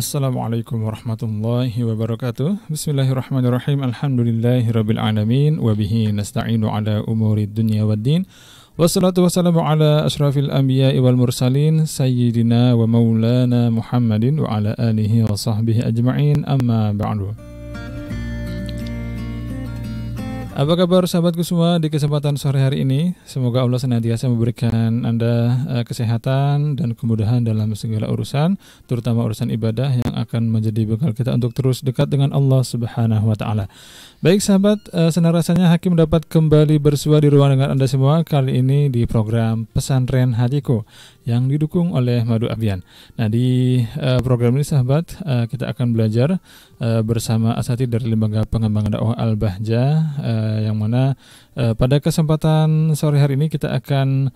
Assalamualaikum warahmatullahi wabarakatuh. Bismillahirrahmanirrahim. Alhamdulillahirrabbilalamin Wabihi nasta'inu ala umuri dunia wa din. Wassalatu wassalamu ala ashrafil anbiya wal mursalin Sayyidina wa maulana Muhammadin Wa ala alihi wa sahbihi ajma'in. Amma ba'du Apa kabar sahabatku semua di kesempatan sore hari ini? Semoga Allah senantiasa memberikan Anda uh, kesehatan dan kemudahan dalam segala urusan, terutama urusan ibadah yang akan menjadi bekal kita untuk terus dekat dengan Allah Subhanahu wa taala. Baik sahabat, uh, senang rasanya Hakim dapat kembali bersua di ruang dengan Anda semua kali ini di program Pesantren Hatiku yang didukung oleh Madu Abian. Nah, di uh, program ini sahabat, uh, kita akan belajar bersama asatid dari Lembaga Pengembangan Dakwah Al-Bahja yang mana pada kesempatan sore hari ini kita akan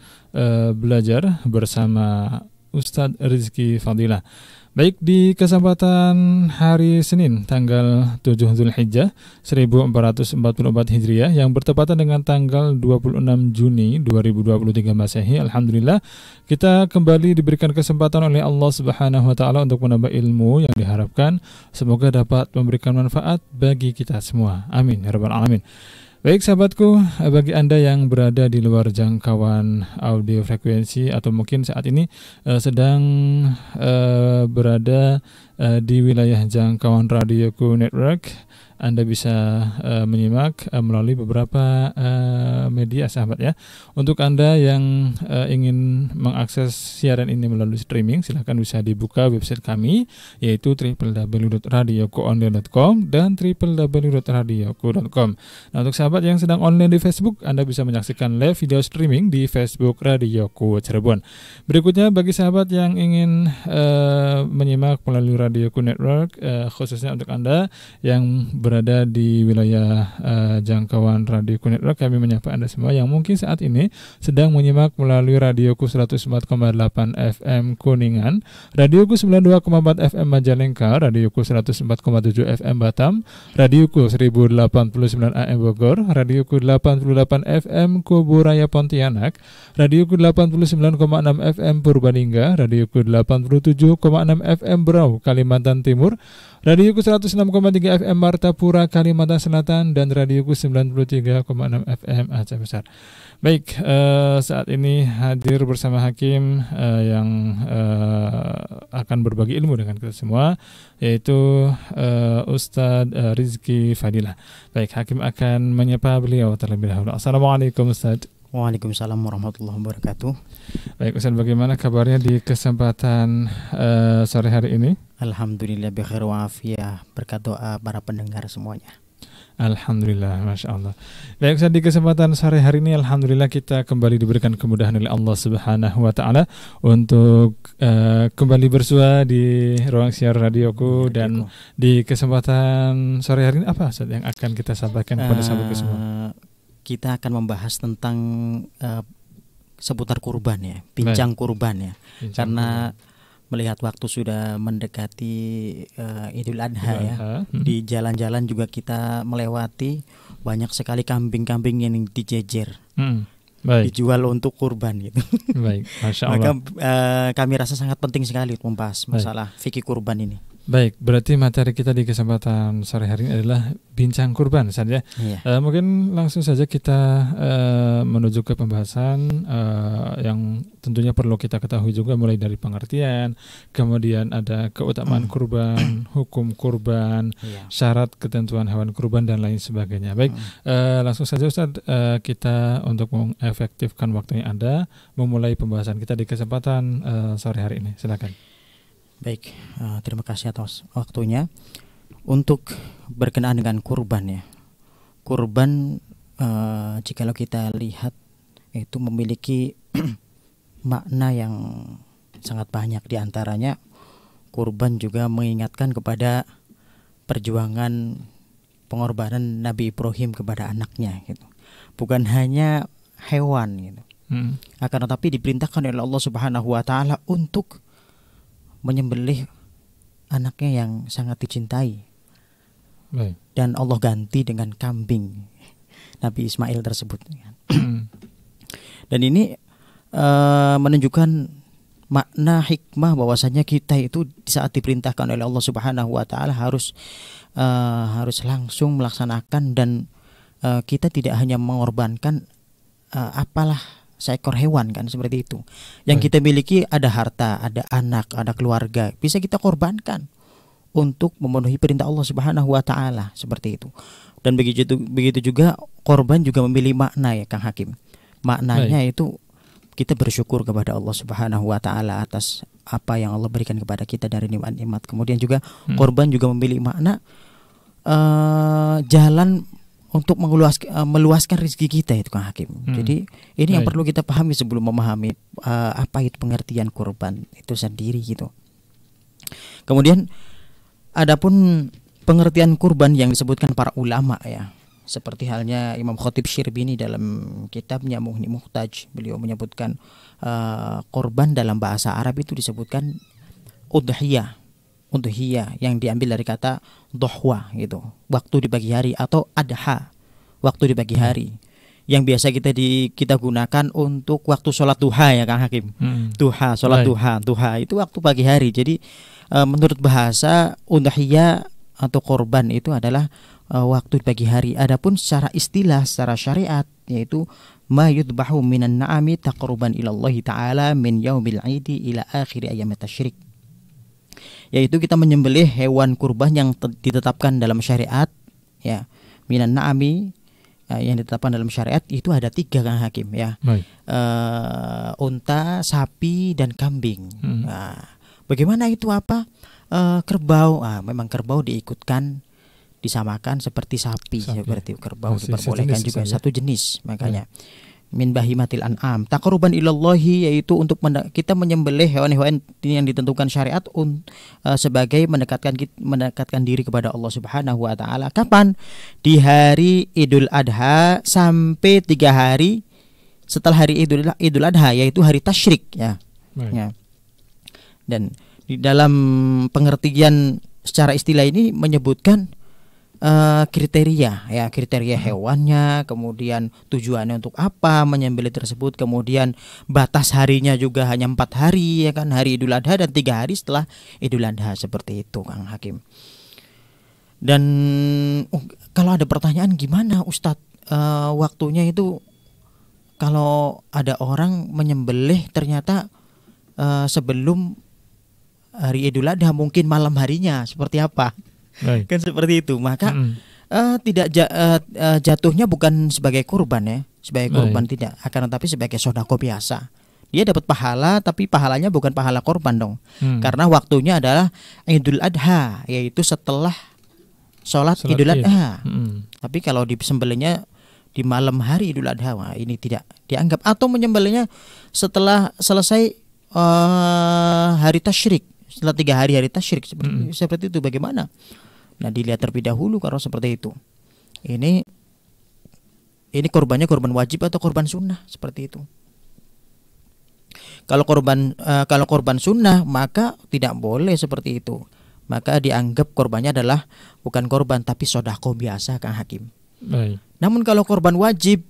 belajar bersama Ustadz Rizky Fadilah. Baik di kesempatan hari Senin tanggal 7 Zulhijjah 1444 Hijriah yang bertepatan dengan tanggal 26 Juni 2023 Masehi Alhamdulillah kita kembali diberikan kesempatan oleh Allah Subhanahu wa taala untuk menambah ilmu yang diharapkan semoga dapat memberikan manfaat bagi kita semua. Amin ya rabbal alamin. Baik sahabatku, bagi Anda yang berada di luar jangkauan audio frekuensi atau mungkin saat ini uh, sedang uh, berada uh, di wilayah jangkauan radioku network, anda bisa uh, menyimak uh, melalui beberapa uh, media sahabat ya. Untuk Anda yang uh, ingin mengakses siaran ini melalui streaming silahkan bisa dibuka website kami yaitu www.radiokoonline.com dan www.radioku.com. Nah, untuk sahabat yang sedang online di Facebook, Anda bisa menyaksikan live video streaming di Facebook Radioku Cirebon. Berikutnya bagi sahabat yang ingin uh, menyimak melalui Radioku Network uh, khususnya untuk Anda yang berada di wilayah uh, jangkauan Radio Network kami menyapa Anda semua yang mungkin saat ini sedang menyimak melalui Radioku 104,8 FM Kuningan, Radioku 92,4 FM Majalengka, Radioku 104,7 FM Batam, Radioku 1089 AM Bogor, Radioku 88 FM Kuburaya Pontianak, Radioku 89,6 FM Purbalingga, Radioku 87,6 FM Berau, Kalimantan Timur, Radioku 106,3 FM Martapura Kalimantan Selatan dan Radioku 93,6 FM Aceh Besar. Baik, uh, saat ini hadir bersama Hakim uh, yang uh, akan berbagi ilmu dengan kita semua, yaitu uh, Ustadz uh, Rizky Fadilah. Baik, Hakim akan menyapa beliau terlebih dahulu. Assalamualaikum Ustadz. Waalaikumsalam warahmatullahi wabarakatuh. Baik Ustaz, bagaimana kabarnya di kesempatan uh, sore hari ini? Alhamdulillah bikhair wa afiyah. Berkat doa para pendengar semuanya. Alhamdulillah, Masya Allah Baik di kesempatan sore hari ini Alhamdulillah kita kembali diberikan kemudahan oleh Allah Subhanahu Wa Ta'ala Untuk uh, kembali bersua di ruang siar radioku ya, Dan di kesempatan sore hari ini apa Ustaz yang akan kita sampaikan kepada uh, sahabat semua? Kita akan membahas tentang uh, seputar kurban ya, bincang Baik. kurban ya bincang Karena kurban melihat waktu sudah mendekati uh, Idul Adha ya. Hmm. Di jalan-jalan juga kita melewati banyak sekali kambing-kambing yang dijejer. Hmm. Baik. Dijual untuk kurban gitu. Baik, masya Allah. Maka uh, kami rasa sangat penting sekali untuk membahas masalah fikih kurban ini. Baik, berarti materi kita di kesempatan sore hari ini adalah bincang kurban saja. Iya. Uh, mungkin langsung saja kita uh, menuju ke pembahasan uh, yang tentunya perlu kita ketahui juga mulai dari pengertian, kemudian ada keutamaan mm. kurban, hukum kurban, iya. syarat ketentuan hewan kurban dan lain sebagainya. Baik, uh, langsung saja Ustaz uh, kita untuk mengefektifkan waktunya Anda memulai pembahasan kita di kesempatan uh, sore hari ini. Silakan. Baik, uh, terima kasih atas waktunya. Untuk berkenaan dengan kurban ya, kurban uh, jikalau kita lihat itu memiliki makna yang sangat banyak di antaranya kurban juga mengingatkan kepada perjuangan pengorbanan Nabi Ibrahim kepada anaknya gitu. Bukan hanya hewan gitu. Hmm. Akan tetapi diperintahkan oleh Allah Subhanahu wa taala untuk menyembelih anaknya yang sangat dicintai. Baik. Dan Allah ganti dengan kambing Nabi Ismail tersebut. Dan ini uh, menunjukkan makna hikmah bahwasanya kita itu saat diperintahkan oleh Allah Subhanahu wa taala harus uh, harus langsung melaksanakan dan uh, kita tidak hanya mengorbankan uh, apalah seekor hewan kan seperti itu. Yang kita miliki ada harta, ada anak, ada keluarga, bisa kita korbankan untuk memenuhi perintah Allah Subhanahu wa taala seperti itu. Dan begitu begitu juga korban juga memiliki makna ya Kang Hakim. Maknanya Baik. itu kita bersyukur kepada Allah Subhanahu wa taala atas apa yang Allah berikan kepada kita dari nikmat-nikmat. Kemudian juga hmm. korban juga memiliki makna uh, jalan untuk mengeluas, uh, meluaskan rezeki kita itu Kang Hakim. Hmm. Jadi ini Baik. yang perlu kita pahami sebelum memahami uh, apa itu pengertian korban itu sendiri gitu. Kemudian adapun pengertian kurban yang disebutkan para ulama ya seperti halnya Imam Khatib Syirbini dalam kitabnya Muhni Muhtaj beliau menyebutkan uh, korban dalam bahasa Arab itu disebutkan udhiyah udhiyah yang diambil dari kata dohwa gitu. Waktu di pagi hari atau adha waktu di pagi hari. Yang biasa kita di kita gunakan untuk waktu sholat duha ya Kang Hakim. Hmm. duha sholat duha. Duha itu waktu pagi hari. Jadi uh, menurut bahasa udhiyah atau korban itu adalah uh, waktu pagi hari. Adapun secara istilah, secara syariat yaitu ma yudbahu minan na'ami taqruban ila Allah taala min yaumil 'idi ila akhir ayyam tasyrik. Yaitu kita menyembelih hewan kurban yang ditetapkan dalam syariat ya. Minan na'ami uh, yang ditetapkan dalam syariat itu ada tiga kan hakim ya. Uh, unta, sapi dan kambing. Hmm. Nah, bagaimana itu apa? uh, kerbau ah memang kerbau diikutkan disamakan seperti sapi, sapi. seperti kerbau Masih diperbolehkan juga satu jenis makanya ya. Min bahimatil an'am. Taqarruban ilallahi yaitu untuk kita menyembelih hewan-hewan yang ditentukan syariat un, uh, sebagai mendekatkan mendekatkan diri kepada Allah Subhanahu wa taala. Kapan? Di hari Idul Adha sampai tiga hari setelah hari Idul Idul Adha yaitu hari tasyrik ya, ya. dan di dalam pengertian secara istilah ini menyebutkan uh, kriteria ya kriteria hmm. hewannya kemudian tujuannya untuk apa menyembelih tersebut kemudian batas harinya juga hanya empat hari ya kan hari Idul Adha dan tiga hari setelah Idul Adha seperti itu Kang Hakim dan uh, kalau ada pertanyaan gimana Ustadz uh, waktunya itu kalau ada orang menyembelih ternyata uh, sebelum hari Idul Adha mungkin malam harinya seperti apa Baik. kan seperti itu maka mm. uh, tidak ja, uh, uh, jatuhnya bukan sebagai kurban ya sebagai kurban Baik. tidak akan tetapi sebagai sodako biasa dia dapat pahala tapi pahalanya bukan pahala korban dong hmm. karena waktunya adalah Idul Adha yaitu setelah sholat, sholat Idul Adha hmm. tapi kalau di sembelihnya di malam hari Idul Adha wah ini tidak dianggap atau menyembelihnya setelah selesai uh, hari tasyrik setelah tiga hari hari tasyrik seperti mm -hmm. seperti itu bagaimana? Nah dilihat terlebih dahulu kalau seperti itu. Ini ini korbannya korban wajib atau korban sunnah seperti itu. Kalau korban uh, kalau korban sunnah maka tidak boleh seperti itu. Maka dianggap korbannya adalah bukan korban tapi sodako biasa kang hakim. Baik. Namun kalau korban wajib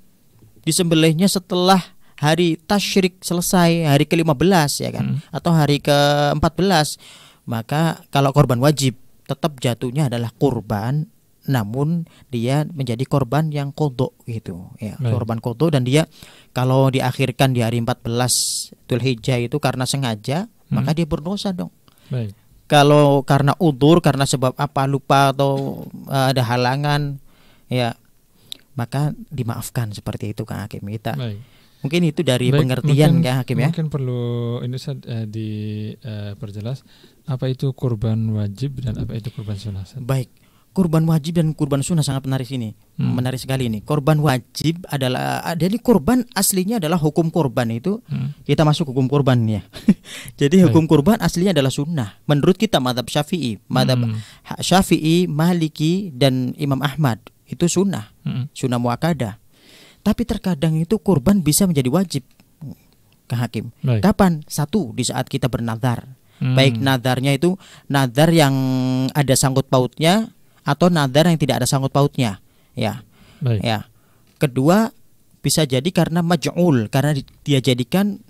disembelihnya setelah hari tasyrik selesai hari ke-15 ya kan hmm. atau hari ke-14 maka kalau korban wajib tetap jatuhnya adalah kurban namun dia menjadi korban yang kodok gitu ya Baik. korban kodok dan dia kalau diakhirkan di hari 14 Hijjah itu karena sengaja hmm. maka dia berdosa dong Baik. kalau karena udur karena sebab apa lupa atau uh, ada halangan ya maka dimaafkan seperti itu Kang Hakim kita Baik Mungkin itu dari Baik, pengertian mungkin, ya Hakim ya. Mungkin perlu ini uh, diperjelas uh, apa itu kurban wajib dan apa itu kurban sunnah. Baik. Kurban wajib dan kurban sunnah sangat menarik ini. Hmm. Menarik sekali ini. Kurban wajib adalah jadi kurban aslinya adalah hukum kurban itu hmm. kita masuk hukum kurban ya. jadi hukum kurban aslinya adalah sunnah. Menurut kita madhab Syafi'i, madhab hmm. Syafi'i, Maliki dan Imam Ahmad itu sunnah. Hmm. Sunnah muakadah tapi terkadang itu kurban bisa menjadi wajib ke hakim. Baik. Kapan? Satu di saat kita bernadar. Hmm. Baik nadarnya itu nadar yang ada sangkut pautnya atau nadar yang tidak ada sangkut pautnya. Ya. Ya. Kedua bisa jadi karena maj'ul karena dia jadikan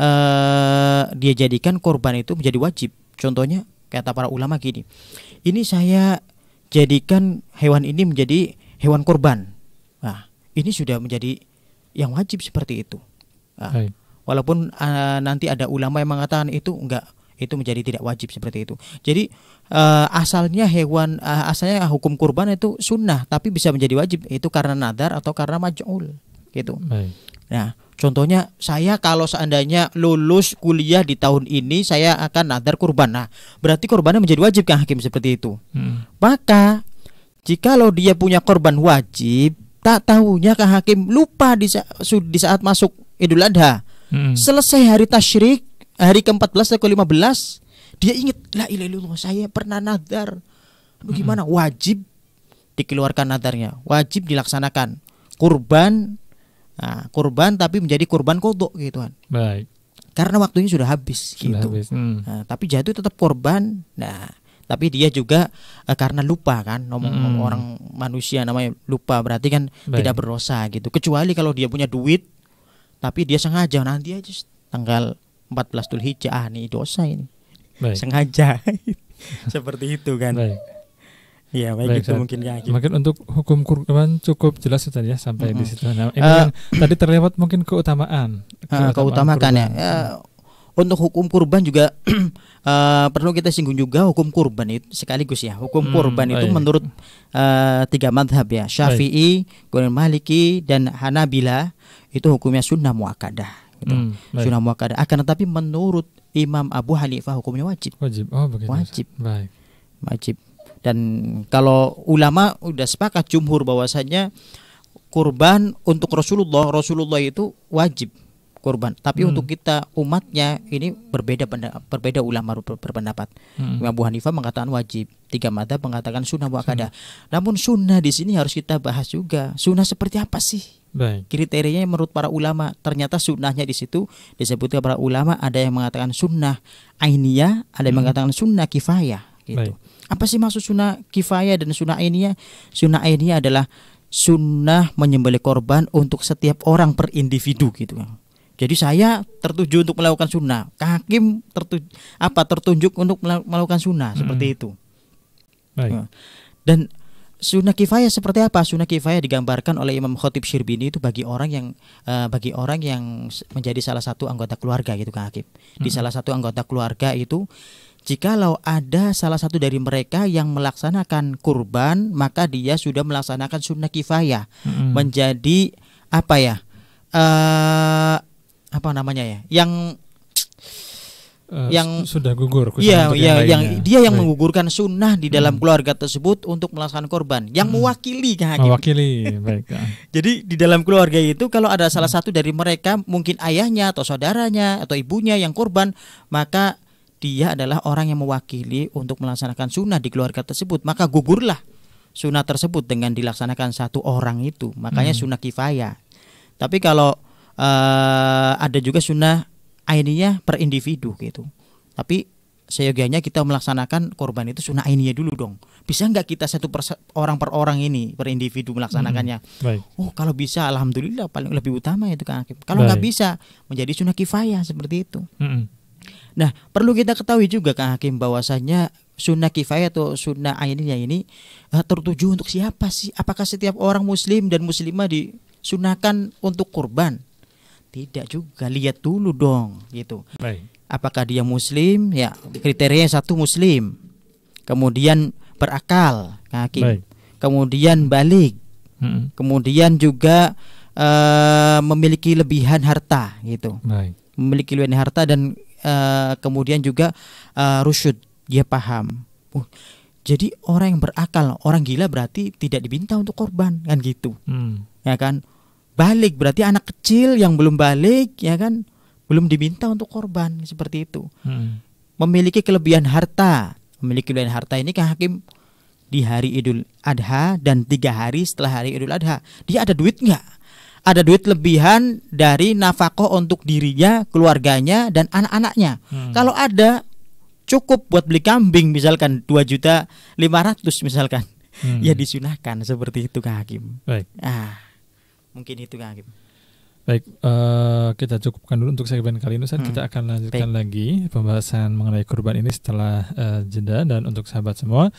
uh, dia jadikan korban itu menjadi wajib. Contohnya kata para ulama gini. Ini saya jadikan hewan ini menjadi hewan korban. Ini sudah menjadi yang wajib seperti itu. Nah, walaupun uh, nanti ada ulama yang mengatakan itu enggak itu menjadi tidak wajib seperti itu. Jadi uh, asalnya hewan uh, asalnya hukum kurban itu sunnah tapi bisa menjadi wajib itu karena nadar atau karena majul gitu. Baik. Nah, contohnya saya kalau seandainya lulus kuliah di tahun ini saya akan nadar kurban. Nah, berarti kurbannya menjadi wajib kan hakim seperti itu. Hmm. Maka jikalau dia punya korban wajib, tak tahunya kan hakim lupa di saat, di saat masuk Idul Adha. Hmm. Selesai hari tasyrik, hari ke-14 atau ke-15 dia ingat la ilaha illallah saya pernah nadar Aduh gimana wajib dikeluarkan nadarnya wajib dilaksanakan kurban nah, kurban tapi menjadi kurban kodok gitu kan baik karena waktunya sudah habis sudah gitu habis. Hmm. Nah, tapi jatuh tetap korban nah tapi dia juga uh, karena lupa kan ngomong hmm. orang manusia namanya lupa berarti kan Baik. tidak berdosa gitu kecuali kalau dia punya duit tapi dia sengaja nanti aja tanggal 14 Dhul Hijjah ah nih dosa ini. Baik. Sengaja. Seperti itu kan. Baik. Iya, baik, baik itu mungkin ya. Gitu. Mungkin untuk hukum kurban cukup jelas tadi ya sampai mm -hmm. di situ. Nah, ini uh, kan tadi terlewat mungkin keutamaan. Uh, keutamaan, kan ya. ya. Untuk hukum kurban juga uh, perlu kita singgung juga hukum kurban itu sekaligus ya. Hukum hmm, kurban itu menurut uh, tiga madhab ya, Syafi'i, kemudian Maliki dan Hanabila itu hukumnya sunnah muakkadah gitu. Hmm, Sunnah muakkadah. Akan tetapi menurut Imam Abu Hanifah hukumnya wajib. Wajib. Oh, begitu. Wajib. Baik. Wajib. Dan kalau ulama udah sepakat jumhur bahwasanya kurban untuk Rasulullah, Rasulullah itu wajib kurban. Tapi hmm. untuk kita umatnya ini berbeda berbeda ulama berpendapat. Hmm. Imam Abu Hanifah mengatakan wajib, tiga mata mengatakan sunnah muakkadah. Namun sunnah di sini harus kita bahas juga. Sunnah seperti apa sih? Baik. Kriterianya menurut para ulama ternyata sunnahnya di situ disebutkan para ulama ada yang mengatakan sunnah ainiyah, ada yang hmm. mengatakan sunnah kifayah gitu. Baik. Apa sih maksud sunnah kifayah dan sunnah ainiyah? Sunnah ainiyah adalah sunnah menyembelih korban untuk setiap orang per individu gitu. Jadi saya tertuju untuk melakukan sunnah. Hakim tertuju apa tertunjuk untuk melakukan sunnah hmm. seperti itu. Baik. Nah, dan sunnah kifayah seperti apa? Sunnah kifayah digambarkan oleh Imam Khotib Syirbini itu bagi orang yang uh, bagi orang yang menjadi salah satu anggota keluarga gitu kan Hakim. Di hmm. salah satu anggota keluarga itu jikalau ada salah satu dari mereka yang melaksanakan kurban, maka dia sudah melaksanakan sunnah kifayah. Hmm. Menjadi apa ya? Uh, apa namanya ya yang Uh, yang sudah gugur iya iya yang, yang dia yang Baik. menggugurkan sunnah di dalam hmm. keluarga tersebut untuk melaksanakan korban yang hmm. mewakili kan mewakili baik jadi di dalam keluarga itu kalau ada salah satu dari mereka mungkin ayahnya atau saudaranya atau ibunya yang korban maka dia adalah orang yang mewakili untuk melaksanakan sunnah di keluarga tersebut maka gugurlah sunnah tersebut dengan dilaksanakan satu orang itu makanya hmm. sunnah kifayah tapi kalau uh, ada juga sunnah aininya per individu gitu. Tapi seyogianya kita melaksanakan korban itu sunnah aininya dulu dong. Bisa nggak kita satu per orang per orang ini per individu melaksanakannya? Hmm, baik. Oh kalau bisa, alhamdulillah paling lebih utama itu kan. Kalau nggak bisa menjadi sunnah kifayah seperti itu. Hmm. Nah perlu kita ketahui juga kang Hakim bahwasanya sunnah kifayah atau sunnah aininya ini uh, tertuju untuk siapa sih? Apakah setiap orang muslim dan muslimah disunahkan untuk kurban? Tidak juga, lihat dulu dong gitu. Baik. Apakah dia muslim? Ya, kriterianya satu muslim. Kemudian berakal, hakim. Baik. Kemudian balik. Hmm. Kemudian juga uh, memiliki lebihan harta gitu. Baik. Memiliki lebihan harta dan uh, kemudian juga uh, rusyud, dia paham. Uh, jadi orang yang berakal, orang gila berarti tidak diminta untuk korban kan gitu. Hmm. Ya kan? Balik. Berarti anak kecil yang belum balik ya kan belum diminta untuk korban seperti itu. Hmm. memiliki kelebihan harta. Memiliki kelebihan harta ini kan hakim di hari Idul Adha dan tiga hari setelah hari Idul Adha. Dia ada duit nggak? Ada duit lebihan dari nafkah untuk dirinya keluarganya dan anak-anaknya. Hmm. kalau ada cukup buat beli kambing misalkan dua juta lima ratus misalkan. Hmm. ya disunahkan seperti itu kan hakim. Baik. ah Mungkin itu Hakim. Baik, uh, kita cukupkan dulu untuk segmen kali ini. Hmm. Kita akan lanjutkan Baik. lagi pembahasan mengenai kurban ini setelah uh, jeda dan untuk sahabat semua.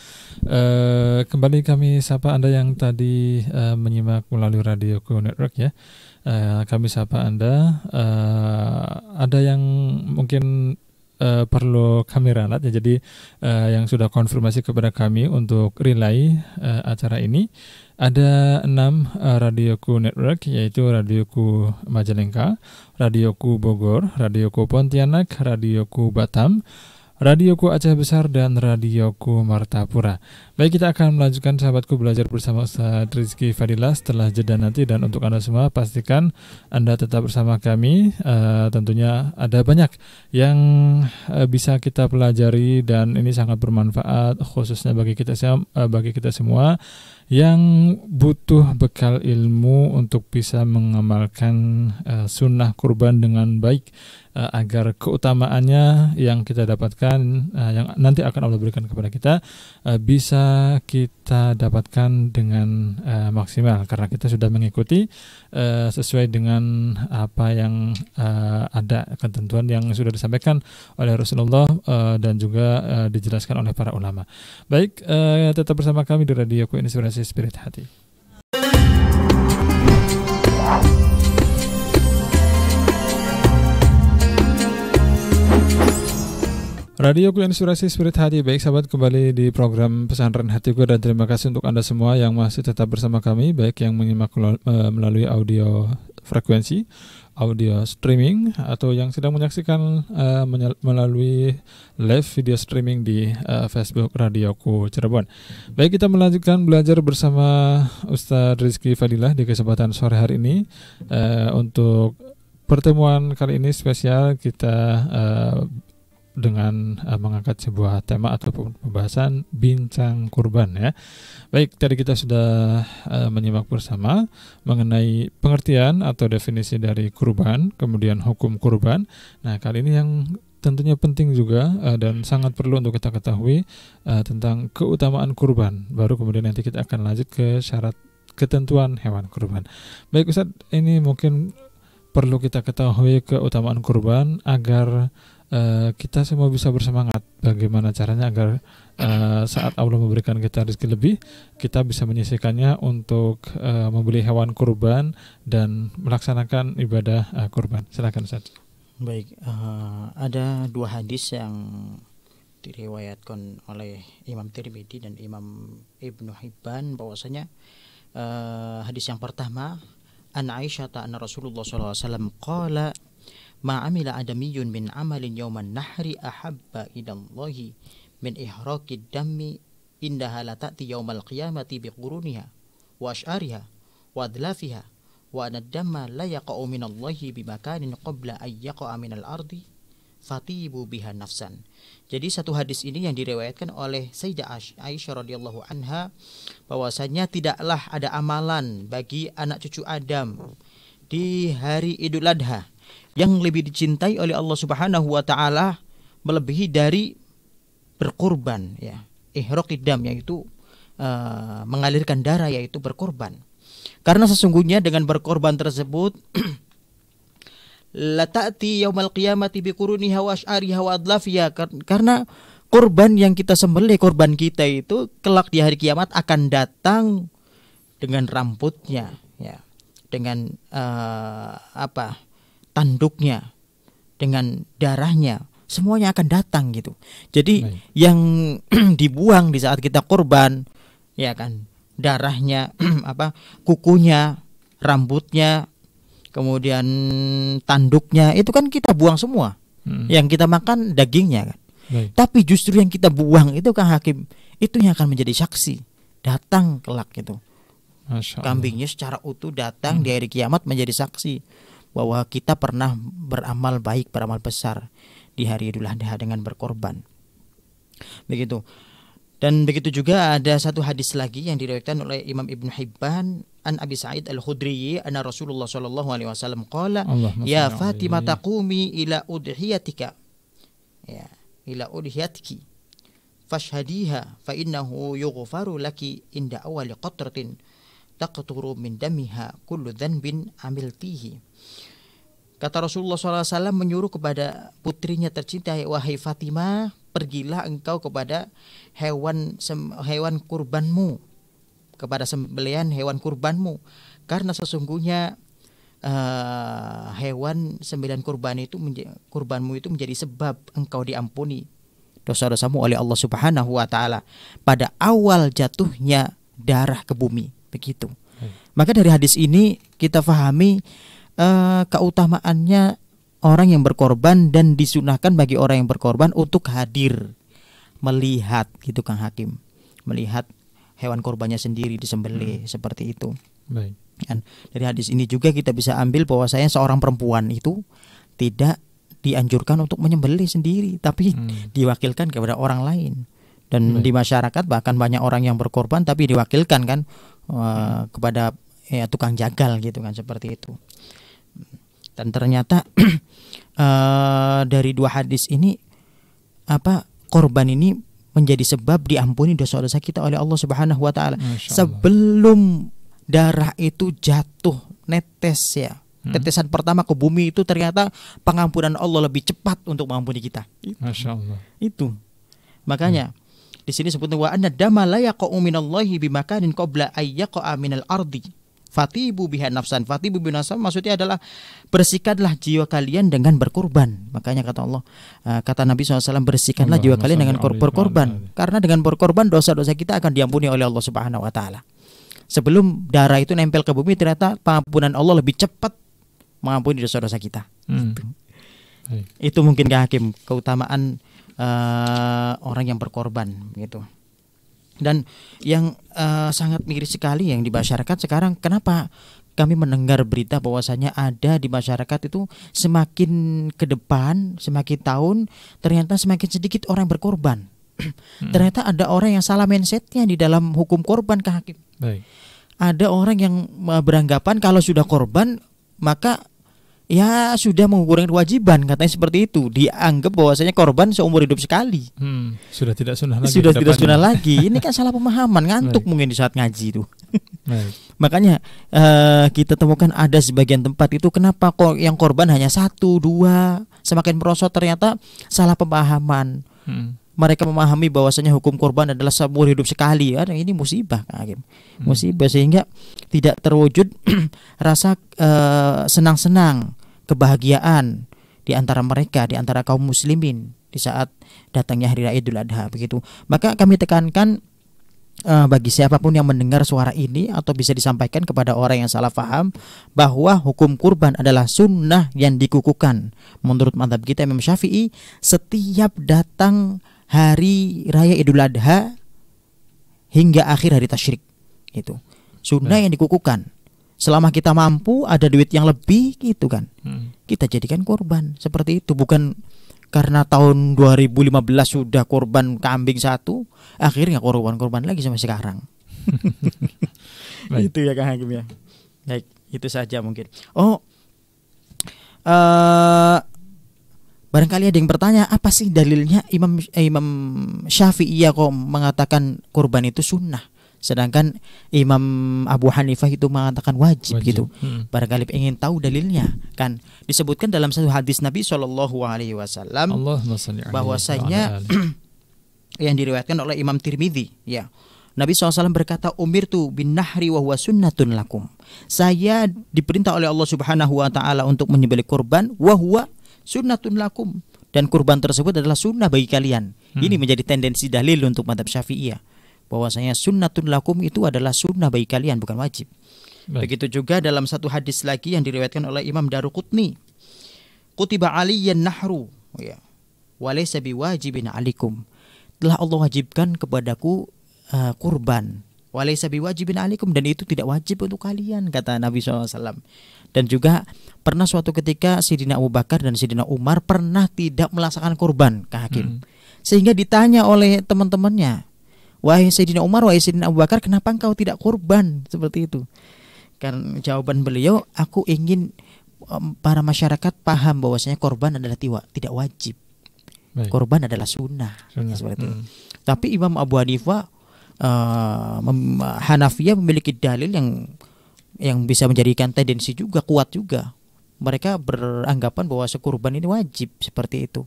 Uh, kembali kami sapa Anda yang tadi uh, menyimak melalui Radio Ku Network ya. Uh, kami sapa Anda. Uh, ada yang mungkin uh, perlu kami ralat ya. Jadi uh, yang sudah konfirmasi kepada kami untuk relay uh, acara ini ada enam uh, radioku network yaitu radioku Majalengka, radioku Bogor, radioku Pontianak, radioku Batam, radioku Aceh Besar dan radioku Martapura. Baik kita akan melanjutkan sahabatku belajar bersama Ustaz Rizky Fadila setelah jeda nanti dan untuk Anda semua pastikan Anda tetap bersama kami. Uh, tentunya ada banyak yang uh, bisa kita pelajari dan ini sangat bermanfaat khususnya bagi kita uh, bagi kita semua yang butuh bekal ilmu untuk bisa mengamalkan uh, sunnah kurban dengan baik uh, agar keutamaannya yang kita dapatkan uh, yang nanti akan Allah berikan kepada kita uh, bisa kita dapatkan dengan uh, maksimal karena kita sudah mengikuti uh, sesuai dengan apa yang uh, ada ketentuan yang sudah disampaikan oleh Rasulullah uh, dan juga uh, dijelaskan oleh para ulama. Baik, uh, tetap bersama kami di Radio Ku Inspirasi Spirit Hati. Radio Kuliah Inspirasi Spirit Hati Baik sahabat kembali di program Pesantren Hatiku. Dan terima kasih untuk Anda semua yang masih tetap bersama kami Baik yang menyimak eh, melalui audio frekuensi Audio streaming Atau yang sedang menyaksikan uh, melalui live video streaming di uh, Facebook Radioku Cirebon. Baik kita melanjutkan belajar bersama Ustadz Rizky Fadilah Di kesempatan sore hari ini uh, Untuk pertemuan kali ini spesial kita uh, dengan uh, mengangkat sebuah tema atau pembahasan bincang kurban ya. Baik, tadi kita sudah uh, menyimak bersama mengenai pengertian atau definisi dari kurban, kemudian hukum kurban. Nah, kali ini yang tentunya penting juga uh, dan sangat perlu untuk kita ketahui uh, tentang keutamaan kurban. Baru kemudian nanti kita akan lanjut ke syarat ketentuan hewan kurban. Baik Ustaz, ini mungkin perlu kita ketahui keutamaan kurban agar uh, kita semua bisa bersemangat. Bagaimana caranya agar uh, saat Allah memberikan kita rezeki lebih kita bisa menyisihkannya untuk uh, membeli hewan kurban dan melaksanakan ibadah uh, kurban. Silakan Ustaz. Baik uh, ada dua hadis yang diriwayatkan oleh Imam Tirmidzi dan Imam Ibnu Hibban bahwasanya uh, hadis yang pertama an Aisyah anna Rasulullah SAW qala ma amila adamiyun min amalin yawman nahri ahabba idallahi min ihraqid dammi indaha la ta'ti yawmal qiyamati biquruniha wa ash'ariha wa adlafiha wa anad damma la yaqa'u min Allahi bimakanin qabla ay yaqa'a min al-ardi fatibu biha nafsan. Jadi satu hadis ini yang diriwayatkan oleh Sayyidah Aisyah radhiyallahu anha bahwasanya tidaklah ada amalan bagi anak cucu Adam di hari Idul Adha yang lebih dicintai oleh Allah Subhanahu wa taala melebihi dari berkorban ya. Ihraqidam yaitu uh, mengalirkan darah yaitu berkorban. Karena sesungguhnya dengan berkorban tersebut la ta'ti yaumal qiyamati biquruniha wa ash'ariha wa adlafiya karena korban yang kita sembelih korban kita itu kelak di hari kiamat akan datang dengan rambutnya ya. Dengan uh, apa? Tanduknya, dengan darahnya, semuanya akan datang gitu. Jadi Baik. yang dibuang di saat kita korban, ya kan, darahnya, apa, kukunya, rambutnya, kemudian tanduknya, itu kan kita buang semua. Hmm. Yang kita makan dagingnya kan. Baik. Tapi justru yang kita buang itu kan hakim itu yang akan menjadi saksi datang kelak itu. Kambingnya secara utuh datang hmm. di hari kiamat menjadi saksi bahwa kita pernah beramal baik, beramal besar di hari Idul Adha dengan berkorban. Begitu. Dan begitu juga ada satu hadis lagi yang diriwayatkan oleh Imam Ibn Hibban an Abi Sa'id Al-Khudri anna Rasulullah sallallahu alaihi wasallam qala ya Fatimah taqumi ila udhiyatika. Ya ila udhiyatiki. Fashhadiha fa innahu yughfaru laki inda awali qatratin taqturu min damiha kullu dhanbin amiltihi Kata Rasulullah SAW menyuruh kepada putrinya tercinta wahai Fatimah pergilah engkau kepada hewan hewan kurbanmu kepada sembelian hewan kurbanmu. Karena sesungguhnya uh, hewan sembilan kurban itu kurbanmu itu menjadi sebab engkau diampuni dosa-dosamu oleh Allah Subhanahu wa taala. Pada awal jatuhnya darah ke bumi. Begitu. Maka dari hadis ini kita fahami uh, keutamaannya orang yang berkorban dan disunahkan bagi orang yang berkorban untuk hadir melihat gitu Kang Hakim melihat hewan korbannya sendiri disembelih hmm. seperti itu. Baik. Dan dari hadis ini juga kita bisa ambil bahwa saya seorang perempuan itu tidak dianjurkan untuk menyembelih sendiri tapi hmm. diwakilkan kepada orang lain. Dan Baik. di masyarakat bahkan banyak orang yang berkorban tapi diwakilkan kan uh, hmm. kepada ya tukang jagal gitu kan seperti itu dan ternyata uh, dari dua hadis ini apa korban ini menjadi sebab diampuni dosa-dosa kita oleh Allah Subhanahu wa taala. Sebelum darah itu jatuh netes ya. Hmm. tetesan pertama ke bumi itu ternyata pengampunan Allah lebih cepat untuk mengampuni kita. Masya Allah. Itu. Makanya hmm. di sini sebutnya wa anna dama la yaqa'u minallahi bimakanin qabla ayyaqa'a minal ardi Fatibu biha nafsan. Fatibu biha nafsan maksudnya adalah bersihkanlah jiwa kalian dengan berkorban. Makanya kata Allah, uh, kata Nabi SAW bersihkanlah jiwa kalian dengan berkorban. Karena dengan berkorban dosa-dosa kita akan diampuni oleh Allah Subhanahu Wa Taala. Sebelum darah itu nempel ke bumi ternyata pengampunan Allah lebih cepat mengampuni dosa-dosa kita. Hmm. Itu. itu mungkin hakim keutamaan uh, orang yang berkorban gitu. Dan yang uh, sangat miris sekali yang di masyarakat sekarang kenapa kami mendengar berita bahwasanya ada di masyarakat itu semakin ke depan, semakin tahun ternyata semakin sedikit orang berkorban. Hmm. ternyata ada orang yang salah mindsetnya di dalam hukum korban ke hakim. Baik. Ada orang yang beranggapan kalau sudah korban maka ya sudah mengurangi kewajiban katanya seperti itu. Dianggap bahwasanya korban seumur hidup sekali. Hmm, sudah tidak sunnah lagi sudah tidak sunnah lagi. Ini kan salah pemahaman ngantuk Baik. mungkin di saat ngaji itu makanya uh, kita temukan ada sebagian tempat itu kenapa kok yang korban hanya satu dua semakin merosot ternyata salah pemahaman. Hmm mereka memahami bahwasanya hukum korban adalah seumur hidup sekali. Ya ini musibah hakim. Hmm. musibah. Sehingga tidak terwujud rasa uh, senang-senang kebahagiaan di antara mereka di antara kaum muslimin di saat datangnya hari raya Idul Adha begitu. Maka kami tekankan uh, bagi siapa pun yang mendengar suara ini atau bisa disampaikan kepada orang yang salah paham bahwa hukum kurban adalah sunnah yang dikukuhkan. Menurut mantap kita Imam Syafi'i setiap datang hari raya Idul Adha hingga akhir hari tasyrik itu sunnah yang dikukuhkan. Selama kita mampu ada duit yang lebih gitu kan. Hmm. kita jadikan korban seperti itu. Bukan karena tahun 2015 sudah korban kambing satu akhirnya korban-korban lagi sampai sekarang. Itu ya Kang Hakim ya. Baik itu saja mungkin. Oh uh, Barangkali ada yang bertanya apa sih dalilnya Imam eh, Imam Syafi'i ya kok mengatakan kurban itu sunnah sedangkan Imam Abu Hanifah itu mengatakan wajib, wajib. gitu. Hmm. Barangkali ingin tahu dalilnya kan disebutkan dalam satu hadis Nabi Shallallahu Alaihi Wasallam bahwasanya yang diriwayatkan oleh Imam Tirmidzi ya. Nabi SAW berkata, Umir tu bin nahri wa huwa sunnatun lakum. Saya diperintah oleh Allah Subhanahu wa taala untuk menyembelih kurban wa huwa sunnatun lakum dan kurban tersebut adalah sunnah bagi kalian. Hmm. Ini menjadi tendensi dalil untuk madhab syafi'iyah bahwasanya sunnatun lakum itu adalah sunnah bagi kalian bukan wajib. Baik. Begitu juga dalam satu hadis lagi yang diriwayatkan oleh Imam Daruqutni. Kutiba aliyan nahru ya. Walaysa biwajibin alikum. Telah Allah wajibkan kepadaku uh, kurban. Walaysa biwajibin alikum dan itu tidak wajib untuk kalian kata Nabi SAW. Dan juga pernah suatu ketika Sidina Abu Bakar dan Sidina Umar pernah tidak melaksanakan kurban ke hakim. Hmm. Sehingga ditanya oleh teman-temannya, "Wahai Sidina Umar, wahai Sidina Abu Bakar, kenapa engkau tidak kurban?" Seperti itu. Kan jawaban beliau, "Aku ingin um, para masyarakat paham bahwasanya korban adalah tiwa, tidak wajib. Baik. Korban adalah sunnah." sunnah. Seperti hmm. itu. Tapi Imam Abu Hanifah uh, Hanafiyah memiliki dalil yang yang bisa menjadikan tendensi juga kuat juga. Mereka beranggapan bahwa sekurban ini wajib seperti itu.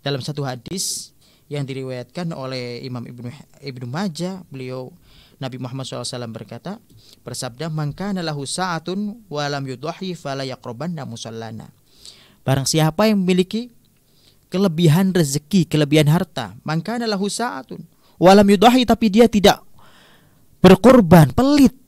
Dalam satu hadis yang diriwayatkan oleh Imam Ibnu Ibnu Majah, beliau Nabi Muhammad SAW berkata, bersabda, "Maka lahu sa'atun wa lam yudhi fala yaqrabanna musallana." Barang siapa yang memiliki kelebihan rezeki, kelebihan harta, maka lahu sa'atun wa lam yudhi tapi dia tidak berkorban, pelit.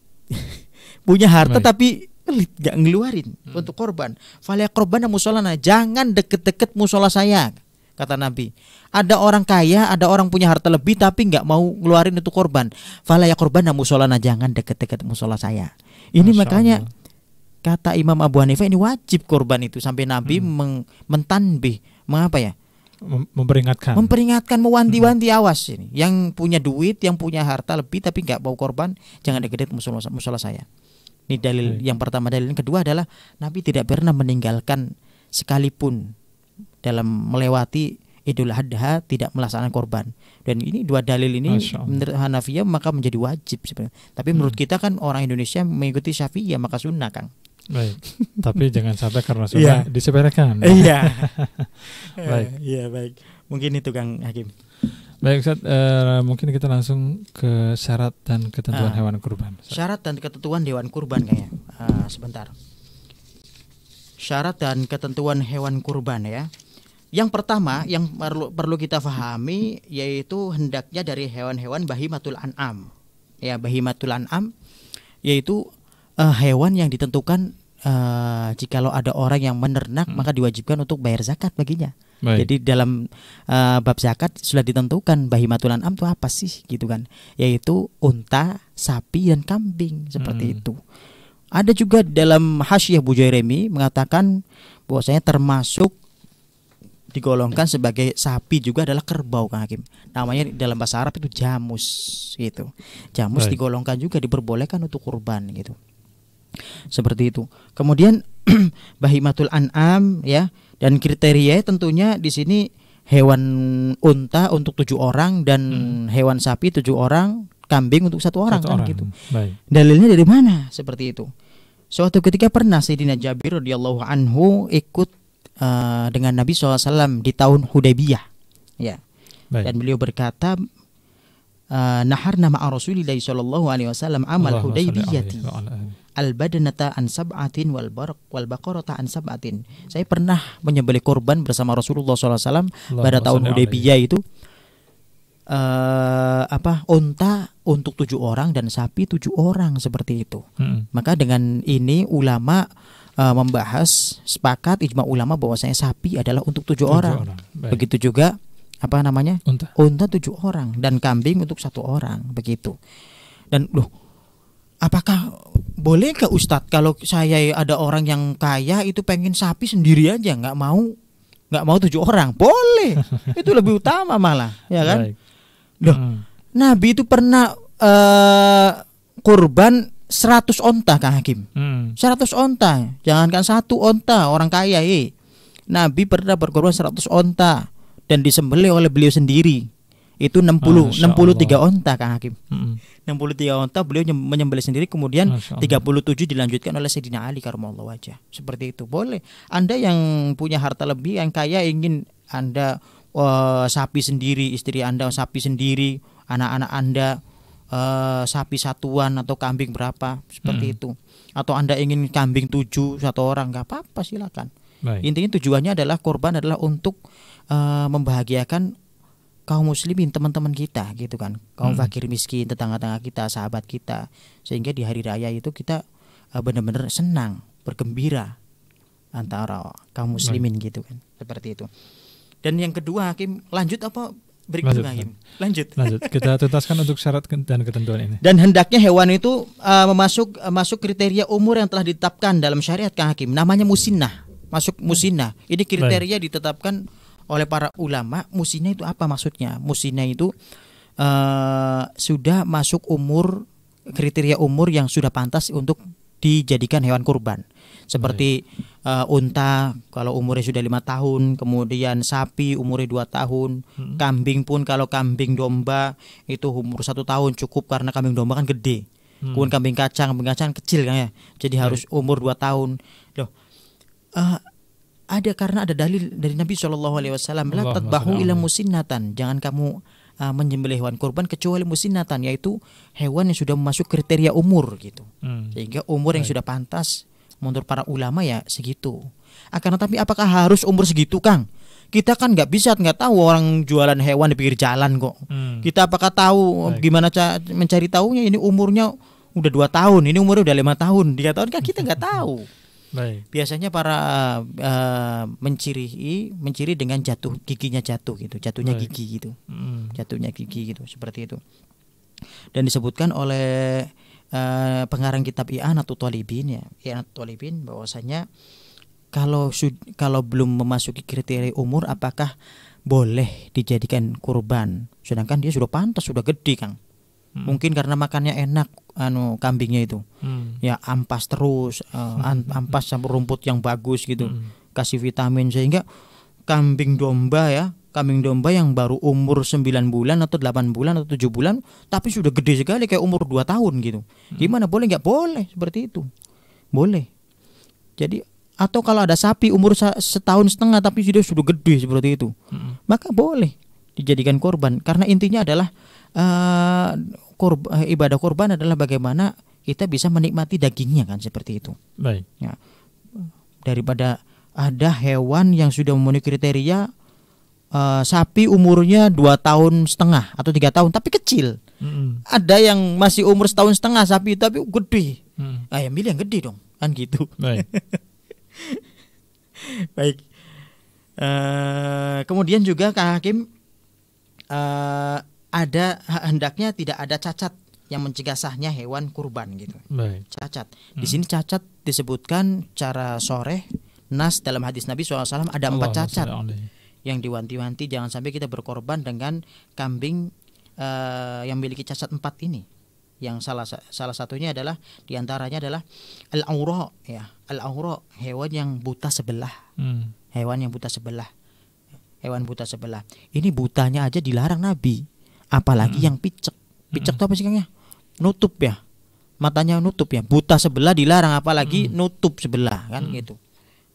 Punya harta Baik. tapi pelit, gak ngeluarin hmm. untuk korban. Fala yaqrabanna musallana, jangan deket-deket musola saya kata Nabi. Ada orang kaya, ada orang punya harta lebih tapi nggak mau ngeluarin itu korban. Fala ya korban musolana jangan deket-deket musola saya. Ini Masya makanya Allah. kata Imam Abu Hanifah ini wajib korban itu sampai Nabi hmm. meng, mentanbih, mengapa ya? memperingatkan memperingatkan mewanti-wanti hmm. awas ini yang punya duit yang punya harta lebih tapi nggak mau korban jangan deket musola musola saya ini dalil hmm. yang pertama dalil yang kedua adalah Nabi tidak pernah meninggalkan sekalipun dalam melewati Idul Adha tidak melaksanakan korban. Dan ini dua dalil ini menurut Hanafiyah maka menjadi wajib sebenarnya. Tapi menurut hmm. kita kan orang Indonesia mengikuti Syafi'iyah maka sunnah, Kang. Baik. Tapi jangan sampai karena sudah yeah. disepelekan. Iya. baik. Iya, baik. Mungkin itu Kang Hakim. Baik, Ustaz, uh, mungkin kita langsung ke syarat dan ketentuan uh, hewan kurban. Syarat dan ketentuan hewan kurban kayaknya. Uh, sebentar syarat dan ketentuan hewan kurban ya. Yang pertama yang perlu perlu kita pahami yaitu hendaknya dari hewan-hewan bahimatul an'am. Ya, bahimatul an'am yaitu uh, hewan yang ditentukan uh, jikalau ada orang yang menernak hmm. maka diwajibkan untuk bayar zakat baginya. Baik. Jadi dalam uh, bab zakat sudah ditentukan bahimatul an'am itu apa sih gitu kan? Yaitu unta, sapi dan kambing seperti hmm. itu. Ada juga dalam Hasyiah Bujairemi mengatakan bahwasanya termasuk digolongkan sebagai sapi juga adalah kerbau Kang Hakim. Namanya dalam bahasa Arab itu jamus gitu. Jamus Baik. digolongkan juga diperbolehkan untuk kurban gitu. Seperti itu. Kemudian bahimatul an'am ya dan kriteria tentunya di sini hewan unta untuk tujuh orang dan hmm. hewan sapi tujuh orang kambing untuk satu orang satu kan orang. gitu. Baik. Dalilnya dari mana seperti itu? Suatu ketika pernah Sayyidina Jabir radhiyallahu anhu ikut uh, dengan Nabi SAW di tahun Hudaybiyah. Ya. Baik. Dan beliau berkata uh, nahar nama Rasulullah sallallahu alaihi wasallam amal Hudaybiyati al badanata an sab'atin wal barak wal baqarata an sab'atin. Saya pernah menyembelih korban bersama Rasulullah SAW pada tahun Hudaybiyah itu uh, apa unta untuk tujuh orang dan sapi tujuh orang seperti itu. Hmm. Maka dengan ini ulama uh, membahas sepakat ijma ulama bahwasanya sapi adalah untuk tujuh, tujuh orang. orang. Begitu juga apa namanya unta. unta tujuh orang dan kambing untuk satu orang begitu. Dan loh apakah boleh ke Ustadz kalau saya ada orang yang kaya itu pengen sapi sendiri aja nggak mau nggak mau tujuh orang boleh itu lebih utama malah ya kan Baik. Loh, hmm. Nabi itu pernah uh, kurban 100 onta Kang Hakim. Hmm. 100 onta. Jangankan satu onta orang kaya, eh. Nabi pernah berkorban 100 onta dan disembelih oleh beliau sendiri. Itu 60 Masya 63 Allah. onta Kang Hakim. Hmm. 63 onta beliau menyembelih sendiri kemudian 37 dilanjutkan oleh Sayyidina Ali karramallahu wajah. Seperti itu. Boleh. Anda yang punya harta lebih yang kaya ingin Anda uh, sapi sendiri, istri Anda sapi sendiri, anak-anak Anda uh, sapi satuan atau kambing berapa seperti hmm. itu. Atau Anda ingin kambing tujuh satu orang nggak apa-apa silakan. Baik. Intinya tujuannya adalah korban adalah untuk uh, membahagiakan kaum muslimin teman-teman kita gitu kan kaum hmm. fakir miskin tetangga-tetangga kita sahabat kita sehingga di hari raya itu kita uh, benar-benar senang bergembira antara kaum muslimin Baik. gitu kan seperti itu dan yang kedua hakim lanjut apa berikutnya lanjut, hakim? Lanjut. Lanjut. Kita tuntaskan untuk syarat dan ketentuan ini. Dan hendaknya hewan itu uh, memasuk uh, masuk kriteria umur yang telah ditetapkan dalam syariat Kang Hakim. Namanya musinnah. Masuk musinnah. Ini kriteria Baik. ditetapkan oleh para ulama. Musinnah itu apa maksudnya? Musinnah itu uh, sudah masuk umur kriteria umur yang sudah pantas untuk dijadikan hewan kurban seperti uh, unta kalau umurnya sudah lima tahun, kemudian sapi umurnya dua tahun, hmm. kambing pun kalau kambing domba itu umur satu tahun cukup karena kambing domba kan gede. Hmm. Kemudian kambing kacang, kambing kacang kecil kan ya, jadi hmm. harus umur dua tahun. Loh, uh, ada karena ada dalil dari Nabi Shallallahu Alaihi Wasallam, la tatbahu ila musinnatan, jangan kamu uh, menyembelih hewan kurban kecuali musinnatan, yaitu hewan yang sudah masuk kriteria umur gitu, hmm. sehingga umur yang sudah pantas menurut para ulama ya segitu. Akan tetapi apakah harus umur segitu, Kang? Kita kan nggak bisa nggak tahu orang jualan hewan di pinggir jalan kok. Hmm. Kita apakah tahu Baik. gimana cara mencari tahunya ini umurnya udah dua tahun, ini umurnya udah lima tahun, tiga tahun kan kita nggak tahu. Baik. Biasanya para uh, menciri menciri dengan jatuh giginya jatuh gitu, jatuhnya Baik. gigi gitu, hmm. jatuhnya gigi gitu, seperti itu. Dan disebutkan oleh uh, pengarang kitab atau Talibin ya atau Talibin bahwasanya kalau kalau belum memasuki kriteria umur apakah boleh dijadikan kurban sedangkan dia sudah pantas sudah gede Kang hmm. mungkin karena makannya enak anu kambingnya itu hmm. ya ampas terus uh, ampas sampai rumput yang bagus gitu hmm. kasih vitamin sehingga kambing domba ya kambing domba yang baru umur 9 bulan atau 8 bulan atau 7 bulan tapi sudah gede sekali kayak umur 2 tahun gitu. Hmm. Gimana boleh nggak? Boleh seperti itu. Boleh. Jadi atau kalau ada sapi umur setahun setengah tapi sudah sudah gede seperti itu, hmm. maka boleh dijadikan korban karena intinya adalah uh, korban, ibadah korban adalah bagaimana kita bisa menikmati dagingnya kan seperti itu. Baik. Ya. Daripada ada hewan yang sudah memenuhi kriteria uh, sapi umurnya dua tahun setengah atau tiga tahun tapi kecil. Mm. Ada yang masih umur setahun setengah sapi tapi gede. Mm. Ah, yang milih yang gede dong, kan gitu. Baik. Baik. Uh, kemudian juga Kak Hakim uh, ada hendaknya tidak ada cacat yang mencegah sahnya hewan kurban gitu. Baik. Cacat. Di hmm. sini cacat disebutkan cara sore nas dalam hadis Nabi SAW ada empat cacat yang diwanti-wanti jangan sampai kita berkorban dengan kambing uh, yang memiliki cacat empat ini yang salah salah satunya adalah di antaranya adalah al aura ya al aura hewan yang buta sebelah hmm. hewan yang buta sebelah hewan buta sebelah ini butanya aja dilarang nabi apalagi hmm. yang picek picek hmm. itu apa sih kang ya nutup ya matanya nutup ya buta sebelah dilarang apalagi hmm. nutup sebelah kan hmm. gitu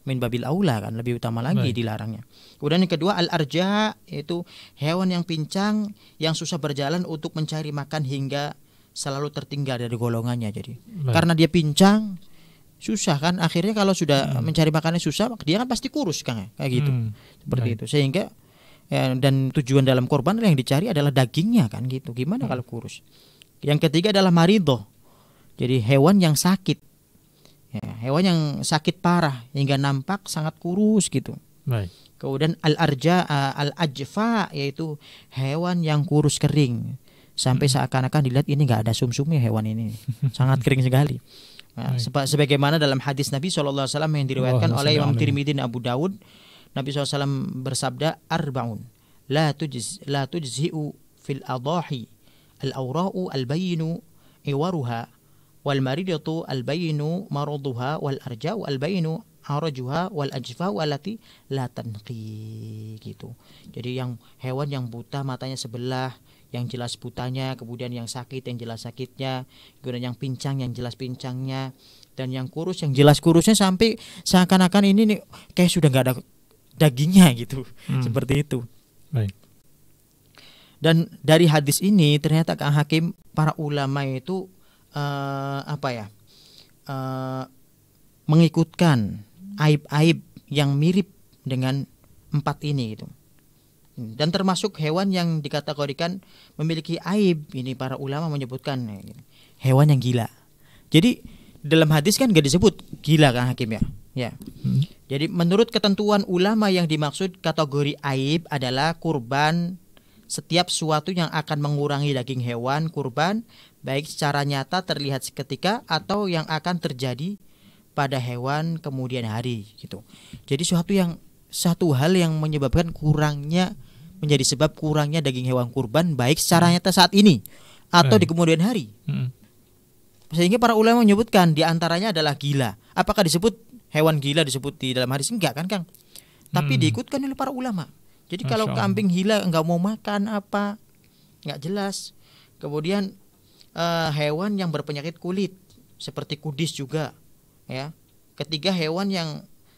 min babil aula kan lebih utama lagi Baik. dilarangnya. Kemudian yang kedua al arja yaitu hewan yang pincang yang susah berjalan untuk mencari makan hingga selalu tertinggal dari golongannya jadi. Baik. Karena dia pincang susah kan akhirnya kalau sudah hmm. mencari makannya susah dia kan pasti kurus kan kayak gitu. Hmm. Seperti Baik. itu. Sehingga ya, dan tujuan dalam korban yang dicari adalah dagingnya kan gitu. Gimana hmm. kalau kurus? Yang ketiga adalah marido. Jadi hewan yang sakit Ya, hewan yang sakit parah hingga nampak sangat kurus gitu. Baik. Kemudian al arja al ajfa yaitu hewan yang kurus kering sampai hmm. seakan-akan dilihat ini nggak ada sumsumnya hewan ini sangat kering sekali. Nah, sebagaimana dalam hadis Nabi SAW yang diriwayatkan oh, oleh Imam Tirmidzi Abu Dawud, Nabi SAW bersabda arbaun la tujz la tujzi'u fil adahi al awra'u al bayinu iwaruha wal maridatu al bayinu maraduha wal arja'u al bayinu arajuha wal ajfa'u allati la tanqi gitu. Jadi yang hewan yang buta matanya sebelah, yang jelas butanya, kemudian yang sakit yang jelas sakitnya, kemudian yang pincang yang jelas pincangnya, dan yang kurus yang jelas kurusnya sampai seakan-akan ini nih kayak sudah nggak ada dagingnya gitu, hmm. seperti itu. Baik. Dan dari hadis ini ternyata Kang Hakim para ulama itu uh, apa ya uh, mengikutkan aib-aib yang mirip dengan empat ini gitu dan termasuk hewan yang dikategorikan memiliki aib ini para ulama menyebutkan eh, hewan yang gila jadi dalam hadis kan gak disebut gila kan hakim ya ya hmm. Jadi menurut ketentuan ulama yang dimaksud kategori aib adalah kurban setiap sesuatu yang akan mengurangi daging hewan kurban baik secara nyata terlihat seketika atau yang akan terjadi pada hewan kemudian hari gitu. Jadi suatu yang satu hal yang menyebabkan kurangnya menjadi sebab kurangnya daging hewan kurban baik secara nyata saat ini atau di kemudian hari. Hmm. Sehingga para ulama menyebutkan di antaranya adalah gila. Apakah disebut hewan gila disebut di dalam hadis. Enggak kan Kang? Tapi Hmm. diikutkan oleh para ulama. Jadi kalau Masya Allah. kambing gila nggak mau makan apa nggak jelas. Kemudian eh, hewan yang berpenyakit kulit seperti kudis juga ya. Ketiga hewan yang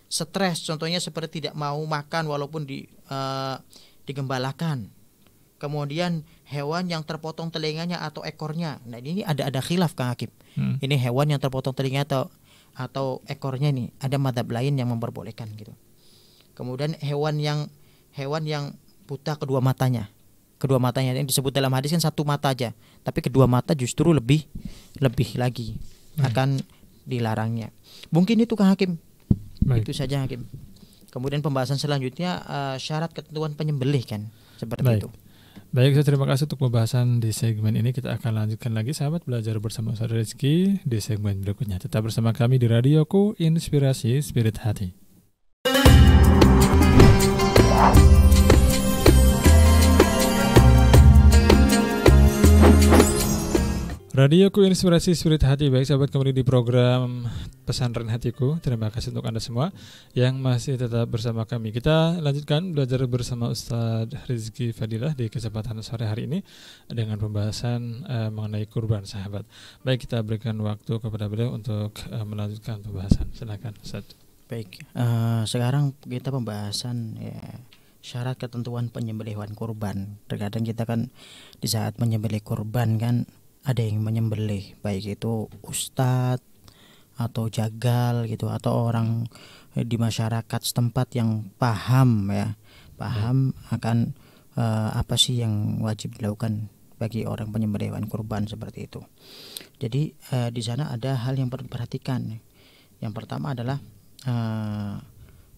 stres contohnya seperti tidak mau makan walaupun di eh, digembalakan. Kemudian hewan yang terpotong telinganya atau ekornya. Nah ini ada ada khilaf kang Hakim. Hmm. ini hewan yang terpotong telinga atau atau ekornya nih ada madhab lain yang memperbolehkan gitu. Kemudian hewan yang hewan yang buta kedua matanya. Kedua matanya yang disebut dalam hadis kan satu mata aja. Tapi kedua mata justru lebih lebih lagi Baik. akan dilarangnya. Mungkin itu kang Hakim. Baik. itu saja Hakim. Kemudian pembahasan selanjutnya eh, syarat ketentuan penyembelih kan seperti Baik. itu Baik, terima kasih untuk pembahasan di segmen ini. Kita akan lanjutkan lagi sahabat belajar bersama Ustaz Rizky di segmen berikutnya. Tetap bersama kami di Radioku Inspirasi Spirit Hati. Radioku Inspirasi Spirit Hati. Baik sahabat kembali di program Pesantren Hatiku. Terima kasih untuk Anda semua Yang masih tetap bersama kami. Kita lanjutkan belajar bersama Ustadz Rizky Fadilah Di kesempatan sore hari ini Dengan pembahasan eh, mengenai kurban sahabat. Baik kita berikan waktu kepada beliau Untuk eh, melanjutkan pembahasan. Silakan Ustadz. Baik, eh, sekarang kita pembahasan ya, syarat ketentuan penyembelihan kurban. Terkadang kita kan di saat menyembelih kurban kan ada yang menyembelih, baik itu ustadz atau jagal gitu atau orang eh, di masyarakat setempat yang paham ya, paham akan eh, apa sih yang wajib dilakukan bagi orang penyembelihan kurban seperti itu. Jadi eh, di sana ada hal yang perlu diperhatikan. Yang pertama adalah eh,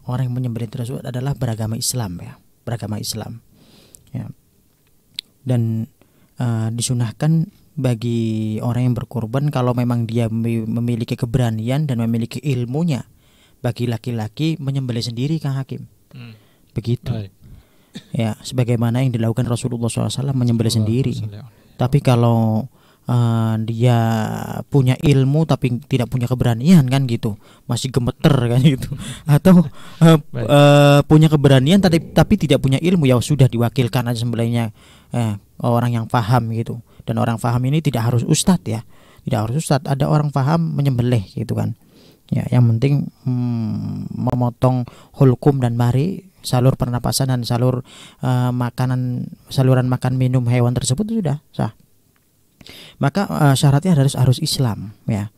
orang yang menyembelih tersebut adalah beragama Islam ya, beragama Islam. Ya. Dan eh, disunahkan bagi orang yang berkorban kalau memang dia memi- memiliki keberanian dan memiliki ilmunya bagi laki-laki menyembelih sendiri Kang Hakim. Begitu. Baik Ya, sebagaimana yang dilakukan Rasulullah SAW menyembelih sendiri. Tapi kalau eh, dia punya ilmu tapi tidak punya keberanian kan gitu, masih gemeter kan gitu. Atau Baik. eh, punya keberanian tapi tapi tidak punya ilmu ya sudah diwakilkan aja sembelihnya eh, orang yang paham gitu. Dan orang paham ini tidak harus ustadz ya, tidak harus ustadz. Ada orang paham menyembelih gitu kan. Ya, yang penting hmm, memotong hulkum dan mari salur pernapasan dan salur eh, makanan saluran makan minum hewan tersebut sudah sah. Maka eh, syaratnya harus harus Islam ya.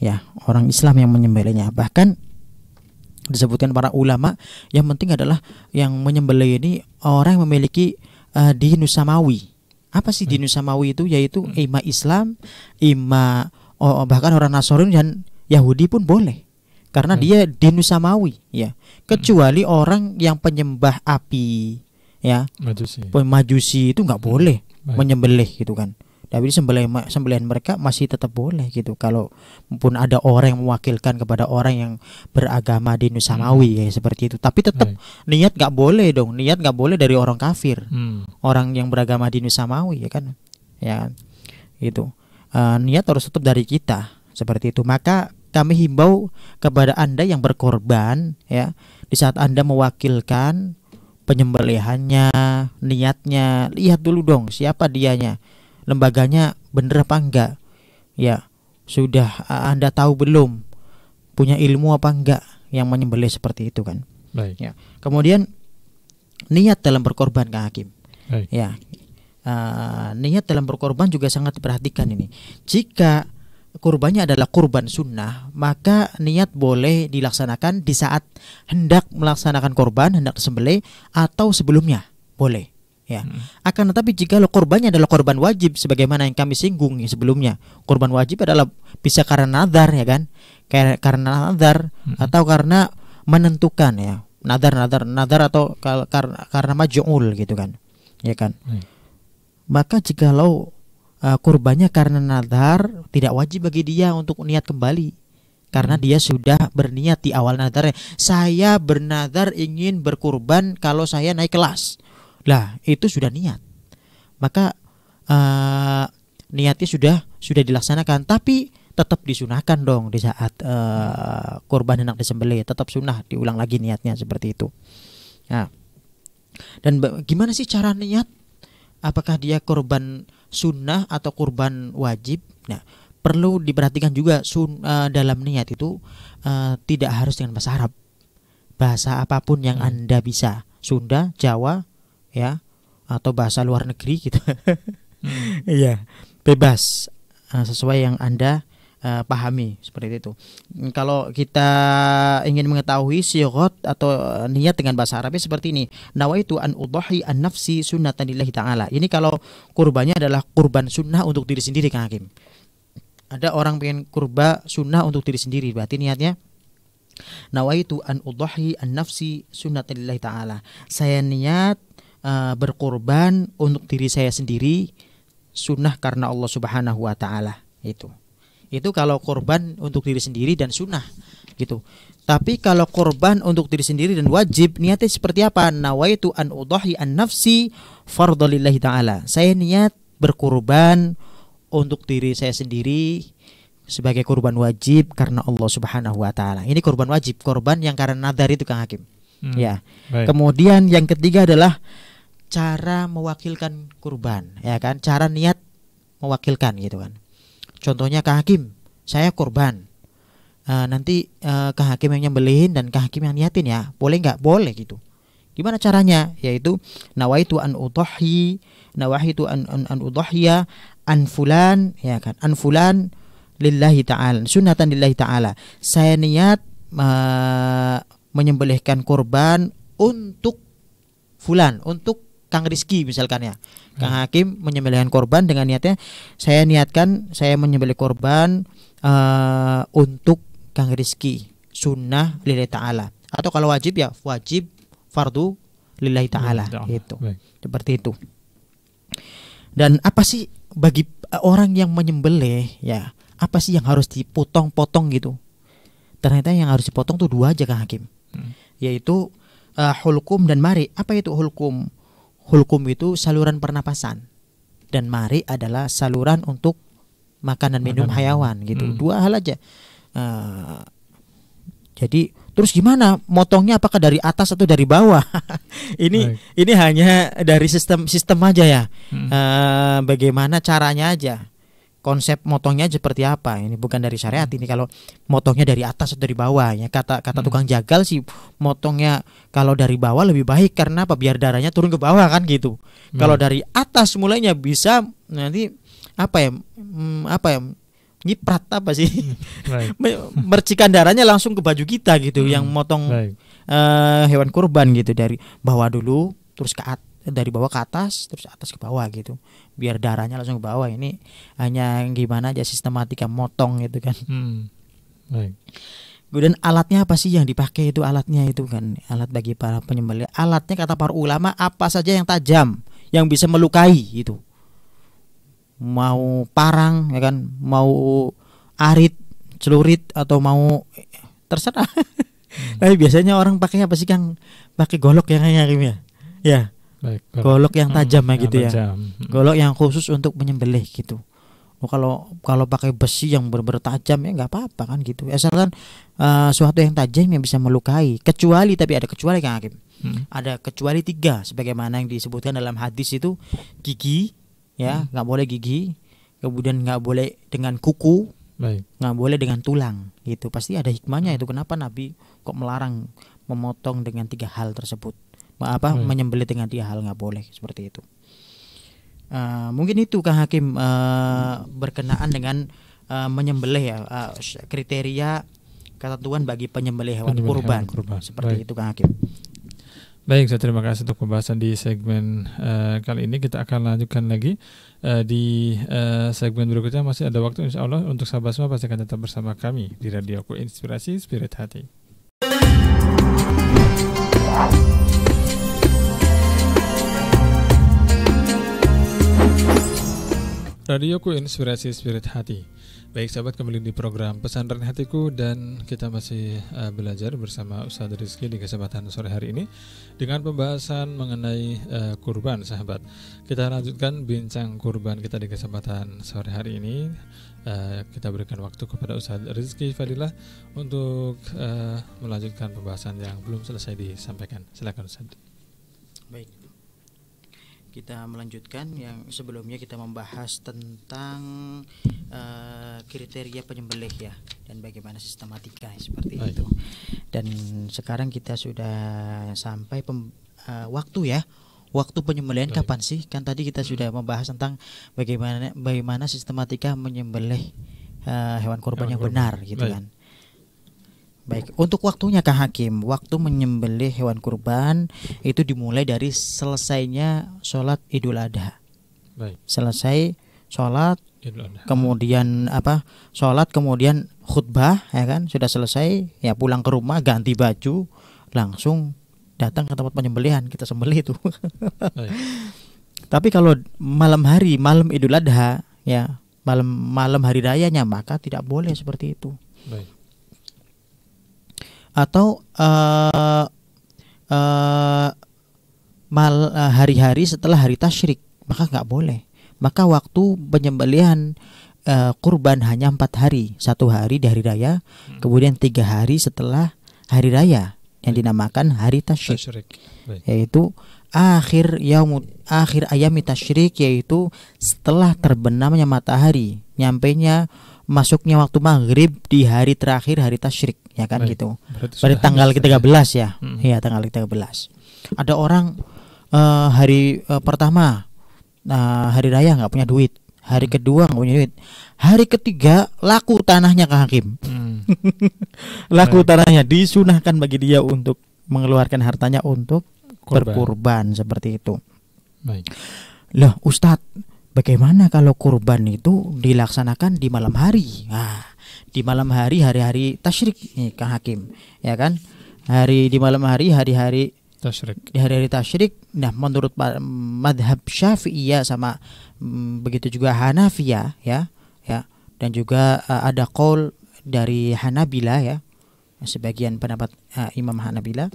Ya, orang Islam yang menyembelihnya. Bahkan disebutkan para ulama yang penting adalah yang menyembelih ini orang yang memiliki eh, dinus. Apa sih dinus samawi itu? Yaitu ima Islam, ima oh, bahkan orang Nasrani dan Yahudi pun boleh. Karena Hmm. dia dinus samawi ya. Kecuali orang yang penyembah api ya, Majusi pemajusi itu nggak boleh Baik. menyembelih gitu kan. Tapi sembelih sembelihan mereka masih tetap boleh gitu. Kalau pun ada orang yang mewakilkan kepada orang yang beragama di Nusamawi ya seperti itu. Tapi tetap Baik. niat nggak boleh dong. Niat nggak boleh dari orang kafir, Hmm. orang yang beragama di Nusamawi ya kan. Ya itu Eh, niat harus tetap dari kita seperti itu. Maka kami himbau kepada anda yang berkorban ya di saat anda mewakilkan penyembelihannya, niatnya, lihat dulu dong siapa dianya, lembaganya bener apa enggak, ya sudah anda tahu belum, punya ilmu apa enggak yang menyembelih seperti itu kan. Baik Ya. Kemudian niat dalam berkorban Kang Hakim. Baik Ya. Eh, niat dalam berkorban juga sangat diperhatikan ini. Jika kurbannya adalah kurban sunnah, maka niat boleh dilaksanakan di saat hendak melaksanakan korban, hendak disembelih atau sebelumnya, boleh. Ya. Hmm. Akan tetapi jika lo korbannya adalah korban wajib sebagaimana yang kami singgung ya sebelumnya, korban wajib adalah bisa karena nazar ya kan? Karena nazar Hmm. atau karena menentukan ya. Nazar nazar nazar atau karena karena majul gitu kan. Ya kan? Baik. Maka jikalau uh, kurbannya karena nazar tidak wajib bagi dia untuk niat kembali karena Hmm. dia sudah berniat di awal nazarnya saya bernazar ingin berkurban kalau saya naik kelas lah itu sudah niat. Maka uh, niatnya sudah sudah dilaksanakan. Tapi tetap disunahkan dong di saat uh, kurban hendak disembelih. Tetap sunnah diulang lagi niatnya seperti itu. Nah dan gimana sih cara niat? Apakah dia kurban sunnah atau kurban wajib? Nah perlu diperhatikan juga sun, uh, dalam niat itu uh, tidak harus dengan bahasa Arab. Bahasa apa pun yang hmm. anda bisa. Sunda Jawa ya atau bahasa luar negeri gitu hmm. iya bebas uh, sesuai yang anda uh, pahami seperti itu. Kalau kita ingin mengetahui syighot atau niat dengan bahasa Arabnya seperti ini. Nawaitu an udhahi an nafsi sunnatan lillahi ta'ala. Ini kalau kurbannya adalah kurban sunnah untuk diri sendiri Kang Hakim. Ada orang pengen kurba sunnah untuk diri sendiri, berarti niatnya Nawaitu an udhahi an nafsi sunnatan lillahi ta'ala. Saya niat uh, berkorban untuk diri saya sendiri sunnah karena Allah Subhanahu wa taala itu itu kalau korban untuk diri sendiri dan sunnah gitu. Tapi kalau korban untuk diri sendiri dan wajib niatnya seperti apa? Nawaitu an udahi an nafsi fardalillahi taala. Saya niat berkorban untuk diri saya sendiri sebagai korban wajib karena Allah Subhanahu wa taala. Ini korban wajib, korban yang karena nadar itu Kang Hakim. Hmm, ya. Baik. Kemudian yang ketiga adalah cara mewakilkan kurban, ya kan? Cara niat mewakilkan gitu kan. Contohnya ke hakim, saya korban. Uh, nanti uh, ke hakim yang nyembelihin dan ke hakim yang niatin ya, boleh nggak? Boleh gitu. Gimana caranya? Yaitu nawaitu an udahi, nawaitu an an, an udahya an fulan ya kan, an fulan lillahi ta'ala, sunatan lillahi ta'ala. Saya niat uh, menyembelihkan korban untuk fulan, untuk Kang Rizki misalkan ya. Kang hmm. Hakim menyembelihkan korban dengan niatnya saya niatkan saya menyembelih korban uh, untuk Kang Rizki sunnah lillahi taala atau kalau wajib ya wajib fardu lillahi taala itu. Seperti itu. Dan apa sih bagi orang yang menyembelih ya apa sih yang harus dipotong-potong gitu? Ternyata yang harus dipotong tuh dua aja Kang Hakim. Hmm. Yaitu uh, hulkum dan mari. Apa itu hulkum? Hulkum itu saluran pernapasan dan mari adalah saluran untuk makan dan minum hayawan gitu. Hmm. Dua hal aja. Uh, jadi terus gimana motongnya apakah dari atas atau dari bawah? ini Baik. ini hanya dari sistem sistem aja ya. Hmm. Uh, bagaimana caranya aja konsep motongnya seperti apa? Ini bukan dari syariat ini kalau motongnya dari atas atau dari bawah ya. Kata kata hmm. tukang jagal sih motongnya kalau dari bawah lebih baik. Karena apa? Biar darahnya turun ke bawah kan gitu. Hmm. kalau dari atas mulainya bisa nanti apa ya hmm, apa ya nyiprat apa sih? Hmm. mercikan darahnya langsung ke baju kita gitu. Hmm. yang motong uh, hewan kurban gitu. Dari bawah dulu terus ke atas dari bawah ke atas terus atas ke bawah gitu biar darahnya langsung ke bawah ini hanya gimana aja sistematika motong gitu kan hmm. Baik. Kemudian alatnya apa sih yang dipakai itu alatnya itu kan alat bagi para penyembelih. Alatnya kata para ulama apa saja yang tajam yang bisa melukai itu. Mau parang ya kan, mau arit, celurit atau mau terserah. Hmm. Tapi biasanya orang pakai apa sih kan pakai golok yang kayak ya. Ya. Baik, golok yang tajam hmm, ya gitu ya. tajam. ya. Golok yang khusus untuk menyembelih gitu. Oh, kalau kalau pakai besi yang benar tajam ya nggak apa-apa kan gitu. Asalkan uh, suatu yang tajam yang bisa melukai. Kecuali tapi ada kecuali kan Hakim. Hmm. Ada kecuali tiga sebagaimana yang disebutkan dalam hadis itu gigi ya hmm. nggak hmm. boleh gigi, kemudian nggak boleh dengan kuku, nggak boleh dengan tulang gitu. Pasti ada hikmahnya itu kenapa Nabi kok melarang memotong dengan tiga hal tersebut apa hmm. menyembelih dengan tiga hal nggak boleh seperti itu. Uh, mungkin itu Kang Hakim uh, berkenaan dengan uh, menyembelih ya uh, kriteria ketentuan bagi penyembelih hewan kurban. Seperti Baik. itu Kang Hakim. Baik, saya terima kasih untuk pembahasan di segmen uh, kali ini. Kita akan lanjutkan lagi uh, di uh, segmen berikutnya. Masih ada waktu insya Allah untuk sahabat semua pasti akan tetap bersama kami di Radio Ku Inspirasi Spirit Hati. Radioku Inspirasi Spirit Hati. Baik sahabat kembali di program Pesantren Hatiku dan kita masih uh, belajar bersama Ustadz Rizky di kesempatan sore hari ini dengan pembahasan mengenai uh, kurban sahabat. Kita lanjutkan bincang kurban kita di kesempatan sore hari ini. Uh, kita berikan waktu kepada Ustadz Rizky Fadilah untuk uh, melanjutkan pembahasan yang belum selesai disampaikan. Silakan Ustadz. Baik kita melanjutkan yang sebelumnya kita membahas tentang uh, kriteria penyembelih ya dan bagaimana sistematika seperti Baik. itu. Dan sekarang kita sudah sampai pem, uh, waktu ya. Waktu penyembelihan Baik. kapan sih? Kan tadi kita sudah membahas tentang bagaimana bagaimana sistematika menyembelih uh, hewan kurban hewan yang kurban. benar gitu Baik. kan. Baik, untuk waktunya Kak Hakim, waktu menyembelih hewan kurban itu dimulai dari selesainya sholat Idul Adha. Baik. Selesai sholat, kemudian apa? Sholat kemudian khutbah, ya kan? Sudah selesai, ya pulang ke rumah, ganti baju, langsung datang ke tempat penyembelihan kita sembelih itu. Tapi kalau malam hari, malam Idul Adha, ya malam malam hari rayanya maka tidak boleh seperti itu. Baik atau uh, uh, mal uh, hari-hari setelah hari tasyrik maka nggak boleh. Maka waktu penyembelihan uh, kurban hanya empat hari satu hari di hari raya hmm. kemudian tiga hari setelah hari raya yang dinamakan hari tasyrik, yaitu akhir yaum akhir ayam tasyrik yaitu setelah terbenamnya matahari. Nyampainya masuknya waktu maghrib di hari terakhir hari tasyrik ya kan Baik. gitu pada tanggal ke-13 ya hmm. ya tanggal ke-13 ada orang uh, hari uh, pertama uh, hari raya nggak punya duit hari hmm. kedua nggak punya duit hari ketiga laku tanahnya ke hakim hmm. laku Baik. tanahnya disunahkan bagi dia untuk mengeluarkan hartanya untuk Kurban. berkurban seperti itu Baik. loh Ustadz Bagaimana kalau kurban itu dilaksanakan di malam hari? Nah, di malam hari hari-hari tasyrik nih Kang Hakim, ya kan? Hari di malam hari hari-hari tasyrik. Di hari-hari tasyrik, nah menurut madhab Syafi'iyah sama mm, begitu juga Hanafiyah ya, ya. Dan juga uh, ada qaul dari Hanabila ya. Sebagian pendapat uh, Imam Hanabila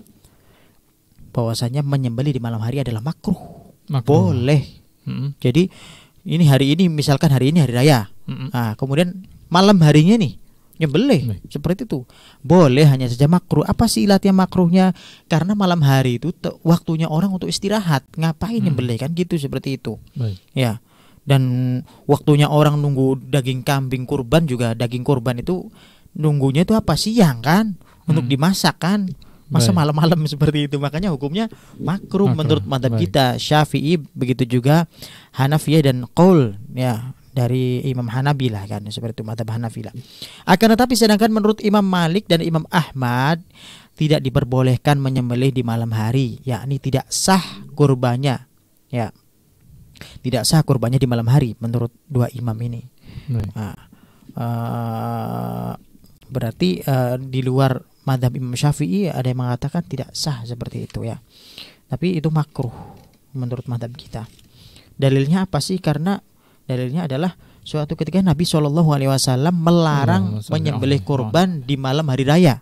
bahwasanya menyembelih di malam hari adalah makruh. makruh. Boleh. Mm -hmm. Jadi ini hari ini misalkan hari ini hari raya. Mm-hmm. nah kemudian malam harinya nih nyembelih. Mm. seperti itu. Boleh hanya saja makruh. Apa sih ilatnya makruhnya? Karena malam hari itu waktunya orang untuk istirahat. Ngapain mm. nyembelih? Kan gitu seperti itu. Baik. ya. Dan waktunya orang nunggu daging kambing kurban juga. Daging kurban itu nunggunya itu apa? Siang kan? Untuk dimasak kan masa malam-malam seperti itu makanya hukumnya makruh menurut madzhab kita Syafi'i begitu juga Hanafiyah dan Qaul ya dari Imam Hanabilah kan seperti itu madzhab Hanafilah. Akan tetapi sedangkan menurut Imam Malik dan Imam Ahmad tidak diperbolehkan menyembelih di malam hari, yakni tidak sah kurbannya. Ya. Tidak sah kurbannya di malam hari menurut dua imam ini. Nah, uh, berarti uh, di luar madhab Imam Syafi'i ada yang mengatakan tidak sah seperti itu ya. Tapi itu makruh menurut madhab kita. Dalilnya apa sih? Karena dalilnya adalah suatu ketika Nabi Shallallahu Alaihi Wasallam melarang oh, menyembelih kurban di malam hari raya.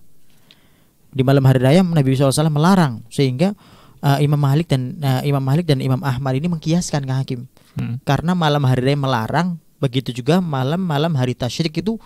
Di malam hari raya Nabi SAW melarang sehingga uh, Imam Malik dan uh, Imam Malik dan Imam Ahmad ini mengkiaskan ke hakim. Hmm. Karena malam hari raya melarang, begitu juga malam-malam hari tasyrik itu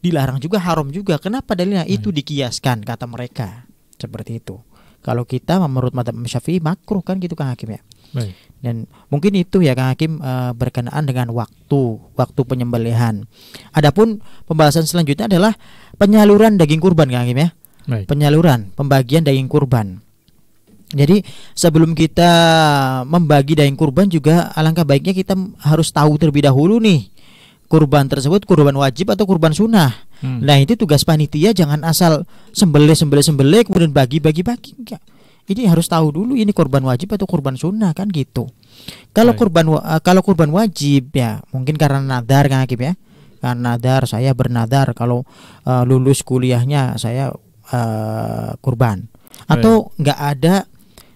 dilarang juga haram juga. Kenapa dalilnya? Itu dikiaskan kata mereka. Seperti itu. Kalau kita menurut mata Syafi'i makruh kan gitu Kang Hakim ya. Baik. Dan mungkin itu ya Kang Hakim e, berkenaan dengan waktu, waktu penyembelihan. Adapun pembahasan selanjutnya adalah penyaluran daging kurban Kang Hakim ya. Baik. Penyaluran, pembagian daging kurban. Jadi sebelum kita membagi daging kurban juga alangkah baiknya kita harus tahu terlebih dahulu nih kurban tersebut kurban wajib atau kurban sunnah. Hmm. Nah itu tugas panitia jangan asal sembelih sembelih sembelih kemudian bagi bagi bagi enggak. Ini harus tahu dulu ini kurban wajib atau kurban sunnah kan gitu. Kalau kurban uh, kalau kurban wajib ya mungkin karena nadar kan Hakim ya. Karena nadar saya bernadar kalau uh, lulus kuliahnya saya uh, kurban atau nggak ada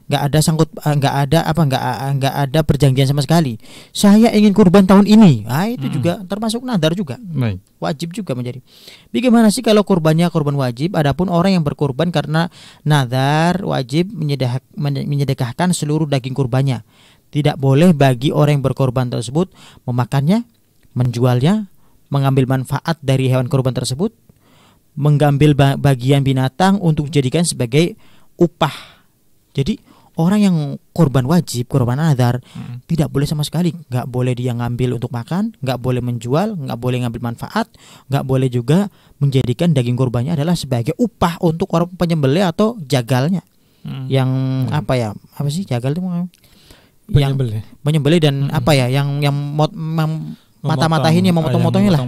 nggak ada sangkut eh, nggak ada apa nggak eh, nggak ada perjanjian sama sekali. Saya ingin kurban tahun ini. Ah itu Hmm. juga termasuk nadar juga. Baik. wajib juga menjadi. Bagaimana sih kalau kurbannya kurban wajib? Adapun orang yang berkurban karena nadar wajib menyedah, menye- menyedekahkan seluruh daging kurbannya. Tidak boleh bagi orang yang berkorban tersebut memakannya menjualnya mengambil manfaat dari hewan kurban tersebut mengambil ba- bagian binatang untuk dijadikan sebagai upah. Jadi orang yang korban wajib korban nadar Hmm. tidak boleh sama sekali nggak boleh dia ngambil untuk makan nggak boleh menjual nggak boleh ngambil manfaat nggak boleh juga menjadikan daging kurbannya adalah sebagai upah untuk orang penyembelih atau jagalnya Hmm. yang Hmm. apa ya apa sih jagal itu yang Penyembelih. menyembelih dan Hmm. apa ya yang yang mot, mem- mata-matahin ya ah, memotong-motongnya lah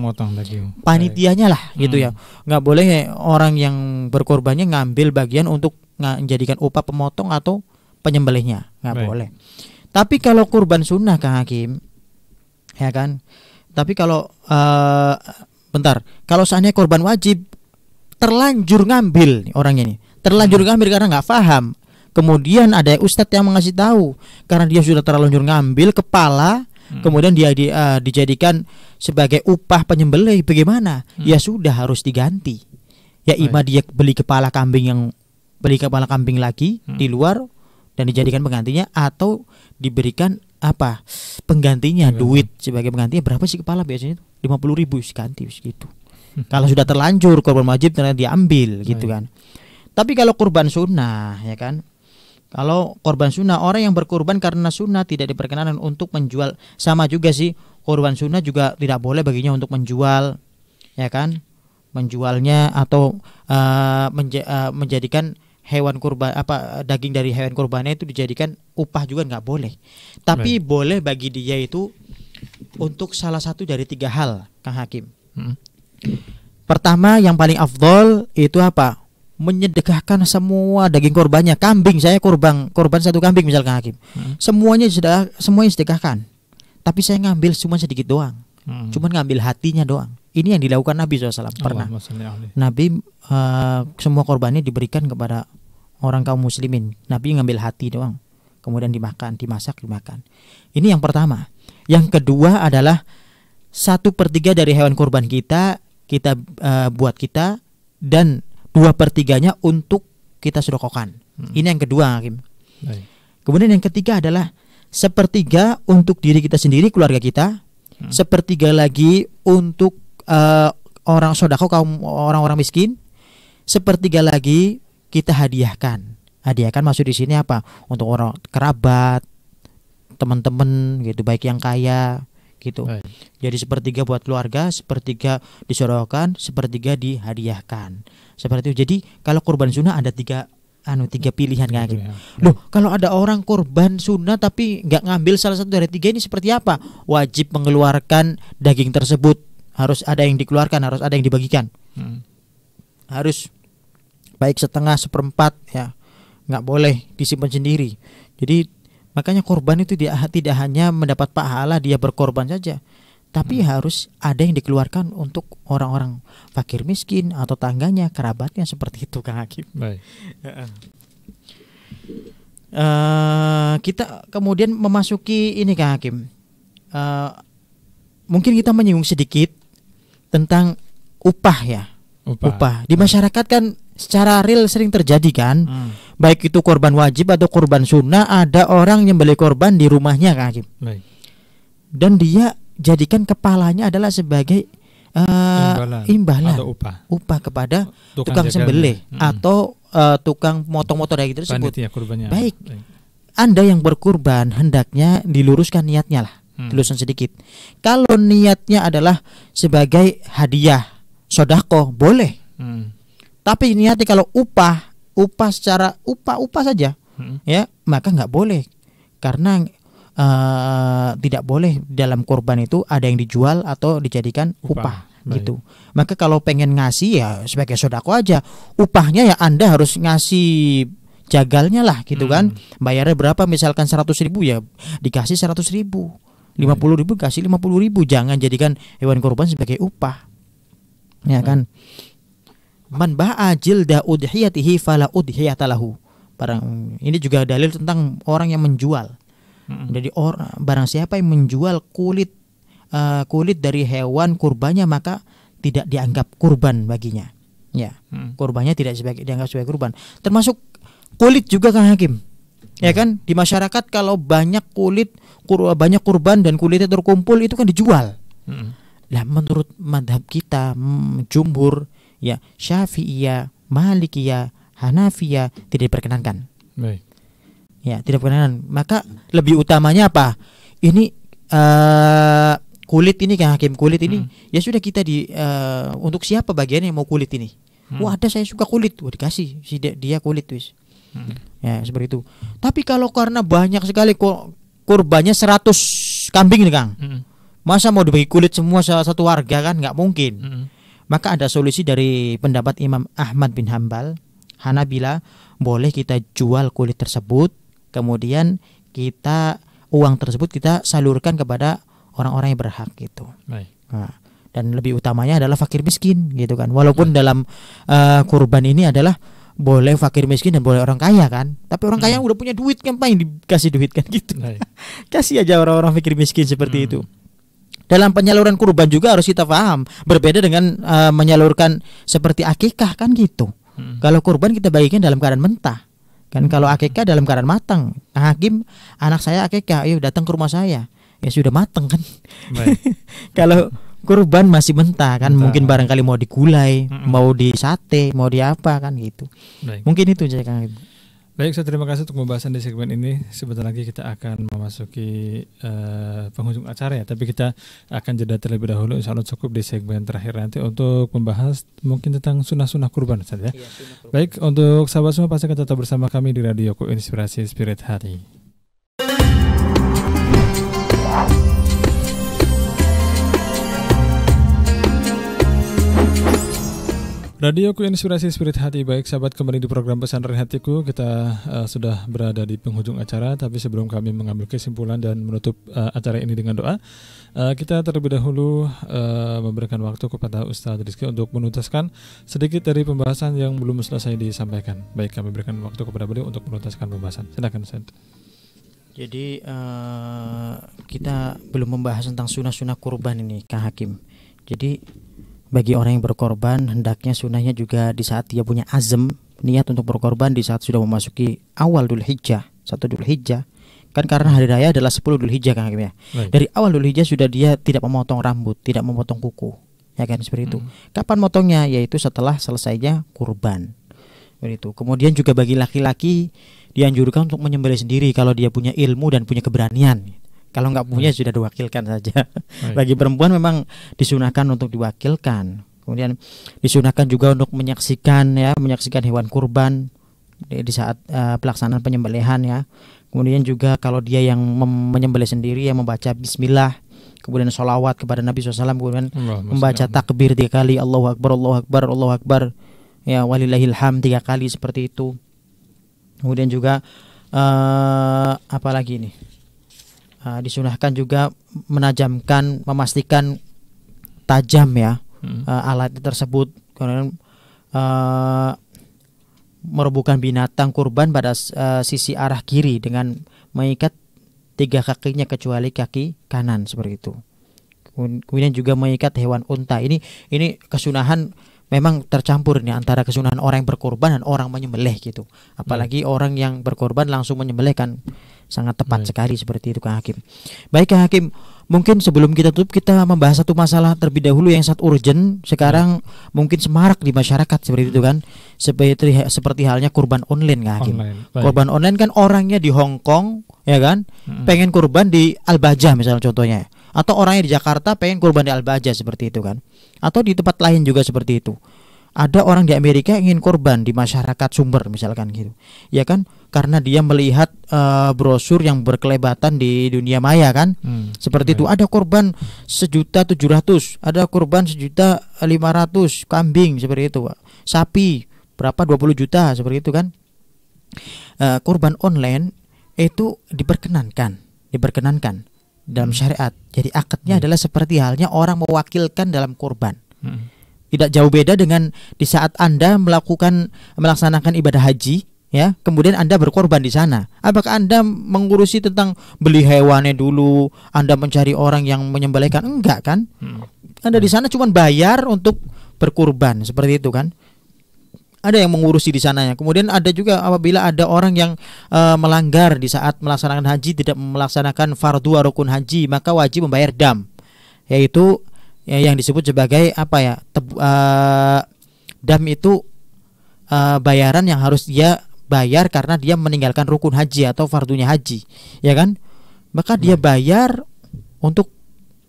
panitianya lah gitu Hmm. ya nggak boleh orang yang berkorbannya ngambil bagian untuk menjadikan upah pemotong atau penyembelihnya nggak Baik. boleh tapi kalau kurban sunnah kang hakim ya kan tapi kalau eh, bentar kalau seandainya korban wajib terlanjur ngambil nih orangnya nih terlanjur Hmm. ngambil karena nggak paham kemudian ada ustadz yang mengasih tahu karena dia sudah terlanjur ngambil kepala Hmm. kemudian dia di- eh, dijadikan sebagai upah penyembelih bagaimana Hmm. ya sudah harus diganti ya ima dia beli kepala kambing yang beli kepala kambing lagi Hmm. di luar dan dijadikan penggantinya atau diberikan apa penggantinya Pengganti. duit sebagai penggantinya berapa sih kepala biasanya itu lima puluh ribu sih ganti Hmm. kalau sudah terlanjur korban wajib ternyata diambil gitu Baik. kan tapi kalau kurban sunnah ya kan kalau korban sunnah orang yang berkorban karena sunnah tidak diperkenankan untuk menjual sama juga sih korban sunnah juga tidak boleh baginya untuk menjual ya kan menjualnya atau eh, menja- eh, menjadikan hewan kurban apa daging dari hewan kurbannya itu dijadikan upah juga nggak boleh tapi boleh bagi dia itu untuk salah satu dari tiga hal kang hakim Hmm. Pertama yang paling afdol itu apa? Menyedekahkan semua daging korbannya. Kambing saya korban korban satu kambing misalkan hakim. Hmm. Semuanya sudah semuanya sedekahkan. Tapi saya ngambil cuma sedikit doang. Hmm. Cuma ngambil hatinya doang. Ini yang dilakukan Nabi SAW pernah. Nabi eh, semua korbannya diberikan kepada orang kaum muslimin. Nabi ngambil hati doang. Kemudian dimakan, dimasak, dimakan. Ini yang pertama. Yang kedua adalah satu per tiga dari hewan korban kita kita eh, buat kita dan dua per tiganya untuk kita sedekahkan. Hmm. Ini yang kedua, Hakim. Baik. Kemudian yang ketiga adalah sepertiga untuk diri kita sendiri, keluarga kita. Hmm. Sepertiga lagi untuk eh, orang sodako kaum orang-orang miskin. Sepertiga lagi kita hadiahkan. Hadiahkan maksud di sini apa? Untuk orang kerabat, teman-teman gitu, baik yang kaya gitu. Baik. Jadi sepertiga buat keluarga, sepertiga disodokan, sepertiga dihadiahkan. Seperti itu. Jadi kalau kurban sunnah ada tiga anu tiga pilihan kan Hakim. Ya. Loh, kalau ada orang korban sunnah tapi nggak ngambil salah satu dari tiga ini seperti apa? Wajib mengeluarkan daging tersebut. Harus ada yang dikeluarkan, harus ada yang dibagikan. Hmm. Harus baik setengah, seperempat ya. Nggak boleh disimpan sendiri. Jadi makanya korban itu dia tidak hanya mendapat pahala dia berkorban saja, tapi harus ada yang dikeluarkan untuk orang-orang fakir miskin atau tangganya, kerabatnya seperti itu Kang Hakim. Baik. eh kita kemudian memasuki ini Kang Hakim. Eh, mungkin kita menyinggung sedikit tentang upah ya. Upah. Upah. Di masyarakat kan secara real sering terjadi kan, Hmm. baik itu korban wajib atau korban sunnah, ada orang yang beli korban di rumahnya Kang Hakim. Baik. Dan dia jadikan kepalanya adalah sebagai eh, Imbalan. imbalan, Atau upah. upah kepada tukang, jagalnya. sembelih Hmm. atau eh, tukang motong-motong daging tersebut. panitia kurbannya. Baik. Anda yang berkurban hendaknya diluruskan niatnya lah, Hmm. diluruskan sedikit. Kalau niatnya adalah sebagai hadiah, sodako boleh. Hmm. Tapi niatnya kalau upah, upah secara upah upah saja, Hmm. ya maka nggak boleh karena eh, tidak boleh dalam kurban itu ada yang dijual atau dijadikan Upah. upah, Baik. gitu. Maka kalau pengen ngasih ya sebagai sodako aja, upahnya ya anda harus ngasih jagalnya lah gitu kan. Hmm. Bayarnya berapa misalkan 100 ribu ya dikasih 100 ribu. 50 ribu kasih 50 ribu jangan jadikan hewan kurban sebagai upah ya kan man ba'a jilda udhiyatihi fala udhiyatalahu barang ini juga dalil tentang orang yang menjual Mm-mm. jadi orang barang siapa yang menjual kulit eh, kulit dari hewan kurbannya maka tidak dianggap kurban baginya. Ya Mm. kurbannya tidak sebagai dianggap sebagai kurban. Termasuk kulit juga kan hakim. Ya kan? Di masyarakat kalau banyak kulit kur, banyak kurban dan kulitnya terkumpul itu kan dijual. Lah menurut madhab kita hmm, jumhur ya syafi'iyah malikiyah hanafiyah tidak diperkenankan. Baik. Ya tidak diperkenankan maka lebih utamanya apa ini eh kulit ini kan hakim kulit ini Hmm. ya sudah kita di eh, untuk siapa bagian yang mau kulit ini Hmm. wah ada saya suka kulit wah dikasih si dia, kulit wis Mm. ya seperti itu tapi kalau karena banyak sekali kok kurbannya 100 kambing nih kang Mm. masa mau dibagi kulit semua sa- satu warga kan nggak mungkin Mm. maka ada solusi dari pendapat Imam Ahmad bin Hambal Hanabila boleh kita jual kulit tersebut kemudian kita uang tersebut kita salurkan kepada orang-orang yang berhak gitu Baik. Nah, dan lebih utamanya adalah fakir miskin gitu kan walaupun dalam eh, kurban ini adalah boleh fakir miskin dan boleh orang kaya kan tapi orang kaya Hmm. udah punya duit ngapain dikasih duit kan gitu Baik. kasih aja orang-orang fakir miskin seperti Hmm. itu dalam penyaluran kurban juga harus kita paham berbeda dengan eh, menyalurkan seperti akikah kan gitu Mm. kalau kurban kita bagikan dalam keadaan mentah kan kalau akikah dalam keadaan matang hakim anak saya akikah ayo datang ke rumah saya ya sudah matang kan kalau kurban masih mentah kan Mentah. mungkin barangkali mau digulai Mm-mm. mau di sate mau di apa kan gitu Baik. mungkin itu saja Kang. Baik, saya terima kasih untuk pembahasan di segmen ini. Sebentar lagi kita akan memasuki eh, penghujung acara ya, tapi kita akan jeda terlebih dahulu. Insya Allah cukup di segmen terakhir nanti untuk membahas mungkin tentang sunnah-sunnah kurban saja. Baik, untuk sahabat semua pasti akan tetap bersama kami di Radio Ku Inspirasi Spirit Hati. Radio Ku Inspirasi Spirit Hati. Baik sahabat kembali di program Pesantren Hatiku Kita eh, sudah berada di penghujung acara Tapi sebelum kami mengambil kesimpulan dan menutup eh, acara ini dengan doa eh, Kita terlebih dahulu eh, memberikan waktu kepada Ustadz Rizky Untuk menuntaskan sedikit dari pembahasan yang belum selesai disampaikan. Baik kami berikan waktu kepada beliau untuk menuntaskan pembahasan. Silakan Ustadz. Jadi eh, kita belum membahas tentang sunnah-sunnah kurban ini, Kang Hakim. Jadi bagi orang yang berkorban hendaknya sunnahnya juga di saat dia punya azam niat untuk berkorban di saat sudah memasuki awal Dhul Hijjah, satu Dhul Hijjah. Kan karena hari raya adalah 10 Dhul Hijjah Hakim ya. Baik. Dari awal Dhul Hijjah sudah dia tidak memotong rambut, tidak memotong kuku. Ya kan seperti itu. Hmm. Kapan motongnya? Yaitu setelah selesainya kurban. Begitu. Kemudian juga bagi laki-laki dianjurkan untuk menyembelih sendiri kalau dia punya ilmu dan punya keberanian. Kalau nggak punya sudah diwakilkan saja. Baik. Bagi perempuan memang disunahkan untuk diwakilkan. Kemudian disunahkan juga untuk menyaksikan ya, menyaksikan hewan kurban di, di saat eh, pelaksanaan penyembelihan ya. Kemudian juga kalau dia yang menyembelih sendiri yang membaca Bismillah, kemudian sholawat kepada Nabi SAW, kemudian Allahumma membaca salli ala- takbir tiga kali Allahu Akbar Allahu Akbar Allahu Akbar ya walillahil ham tiga kali seperti itu kemudian juga eh apa lagi ini Eh, disunahkan juga menajamkan memastikan tajam ya Hmm. eh, alat tersebut kemudian eh, merobohkan binatang kurban pada eh, sisi arah kiri dengan mengikat tiga kakinya kecuali kaki kanan seperti itu. Kemudian- juga mengikat hewan unta. Ini ini kesunahan memang tercampur nih antara kesunahan orang yang berkorban dan orang menyembelih gitu. Apalagi orang yang berkorban langsung menyembelih kan sangat tepat Baik. sekali seperti itu Kang Hakim. Baik Kang Hakim, mungkin sebelum kita tutup kita membahas satu masalah terlebih dahulu yang sangat urgent sekarang mungkin semarak di masyarakat seperti itu kan. Seperti seperti halnya kurban online Kang Hakim. Online. Baik. Korban online kan orangnya di Hong Kong, ya kan? Mm-mm. Pengen kurban di Al-Bajah misalnya contohnya. Atau orangnya di Jakarta pengen kurban di Al-Bajah seperti itu kan. Atau di tempat lain juga seperti itu. Ada orang di Amerika yang ingin korban di masyarakat Sumber misalkan gitu. Ya kan? Karena dia melihat eh, brosur yang berkelebatan di dunia maya kan. Hmm. Seperti itu ada korban sejuta tujuh ratus, ada korban sejuta lima ratus kambing seperti itu, Pak. Sapi berapa 20 juta seperti itu kan. Eh, korban online itu diperkenankan, diperkenankan dalam Hmm. syariat. Jadi akadnya Hmm. adalah seperti halnya orang mewakilkan dalam korban. Hmm. Tidak jauh beda dengan di saat Anda melakukan melaksanakan ibadah haji, ya kemudian anda berkorban di sana apakah anda mengurusi tentang beli hewannya dulu anda mencari orang yang menyembelihkan enggak kan hmm. anda di sana cuma bayar untuk berkurban seperti itu kan ada yang mengurusi di sananya. Kemudian ada juga apabila ada orang yang uh, melanggar di saat melaksanakan haji tidak melaksanakan fardu rukun haji, maka wajib membayar dam. Yaitu ya, yang disebut sebagai apa ya? Teb, uh, dam itu uh, bayaran yang harus dia bayar karena dia meninggalkan rukun haji atau fardunya haji, ya kan? Maka dia bayar untuk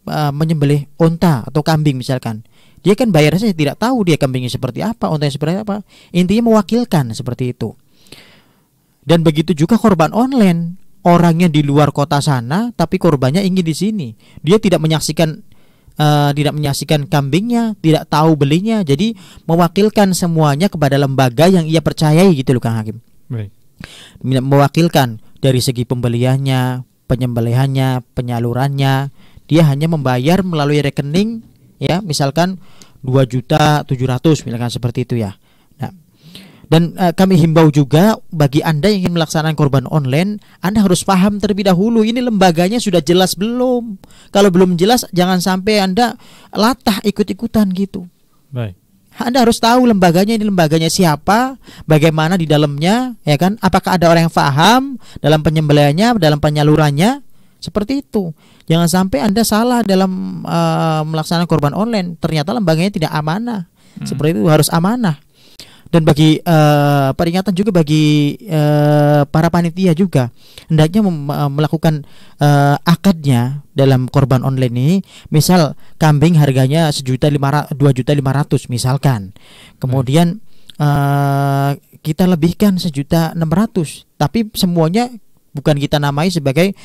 uh, menyembelih unta atau kambing misalkan dia kan bayar saja tidak tahu dia kambingnya seperti apa, ontanya seperti apa. Intinya mewakilkan seperti itu. Dan begitu juga korban online. Orangnya di luar kota sana, tapi korbannya ingin di sini. Dia tidak menyaksikan uh, tidak menyaksikan kambingnya, tidak tahu belinya. Jadi mewakilkan semuanya kepada lembaga yang ia percayai gitu loh Kang Hakim. Baik. Mewakilkan dari segi pembeliannya, penyembelihannya, penyalurannya, dia hanya membayar melalui rekening ya misalkan 2 juta 700 misalkan seperti itu ya dan uh, kami himbau juga bagi Anda yang ingin melaksanakan korban online, Anda harus paham terlebih dahulu ini lembaganya sudah jelas belum. Kalau belum jelas jangan sampai Anda latah ikut-ikutan gitu. Baik. Anda harus tahu lembaganya ini lembaganya siapa, bagaimana di dalamnya, ya kan? Apakah ada orang yang paham dalam penyembelihannya, dalam penyalurannya? Seperti itu. Jangan sampai Anda salah dalam uh, melaksanakan korban online. Ternyata lembaganya tidak amanah. Hmm. Seperti itu harus amanah. Dan bagi uh, peringatan juga bagi uh, para panitia juga hendaknya melakukan uh, akadnya dalam korban online ini. Misal kambing harganya sejuta lima dua juta lima ratus misalkan. Kemudian uh, kita lebihkan sejuta enam ratus. Tapi semuanya bukan kita namai sebagai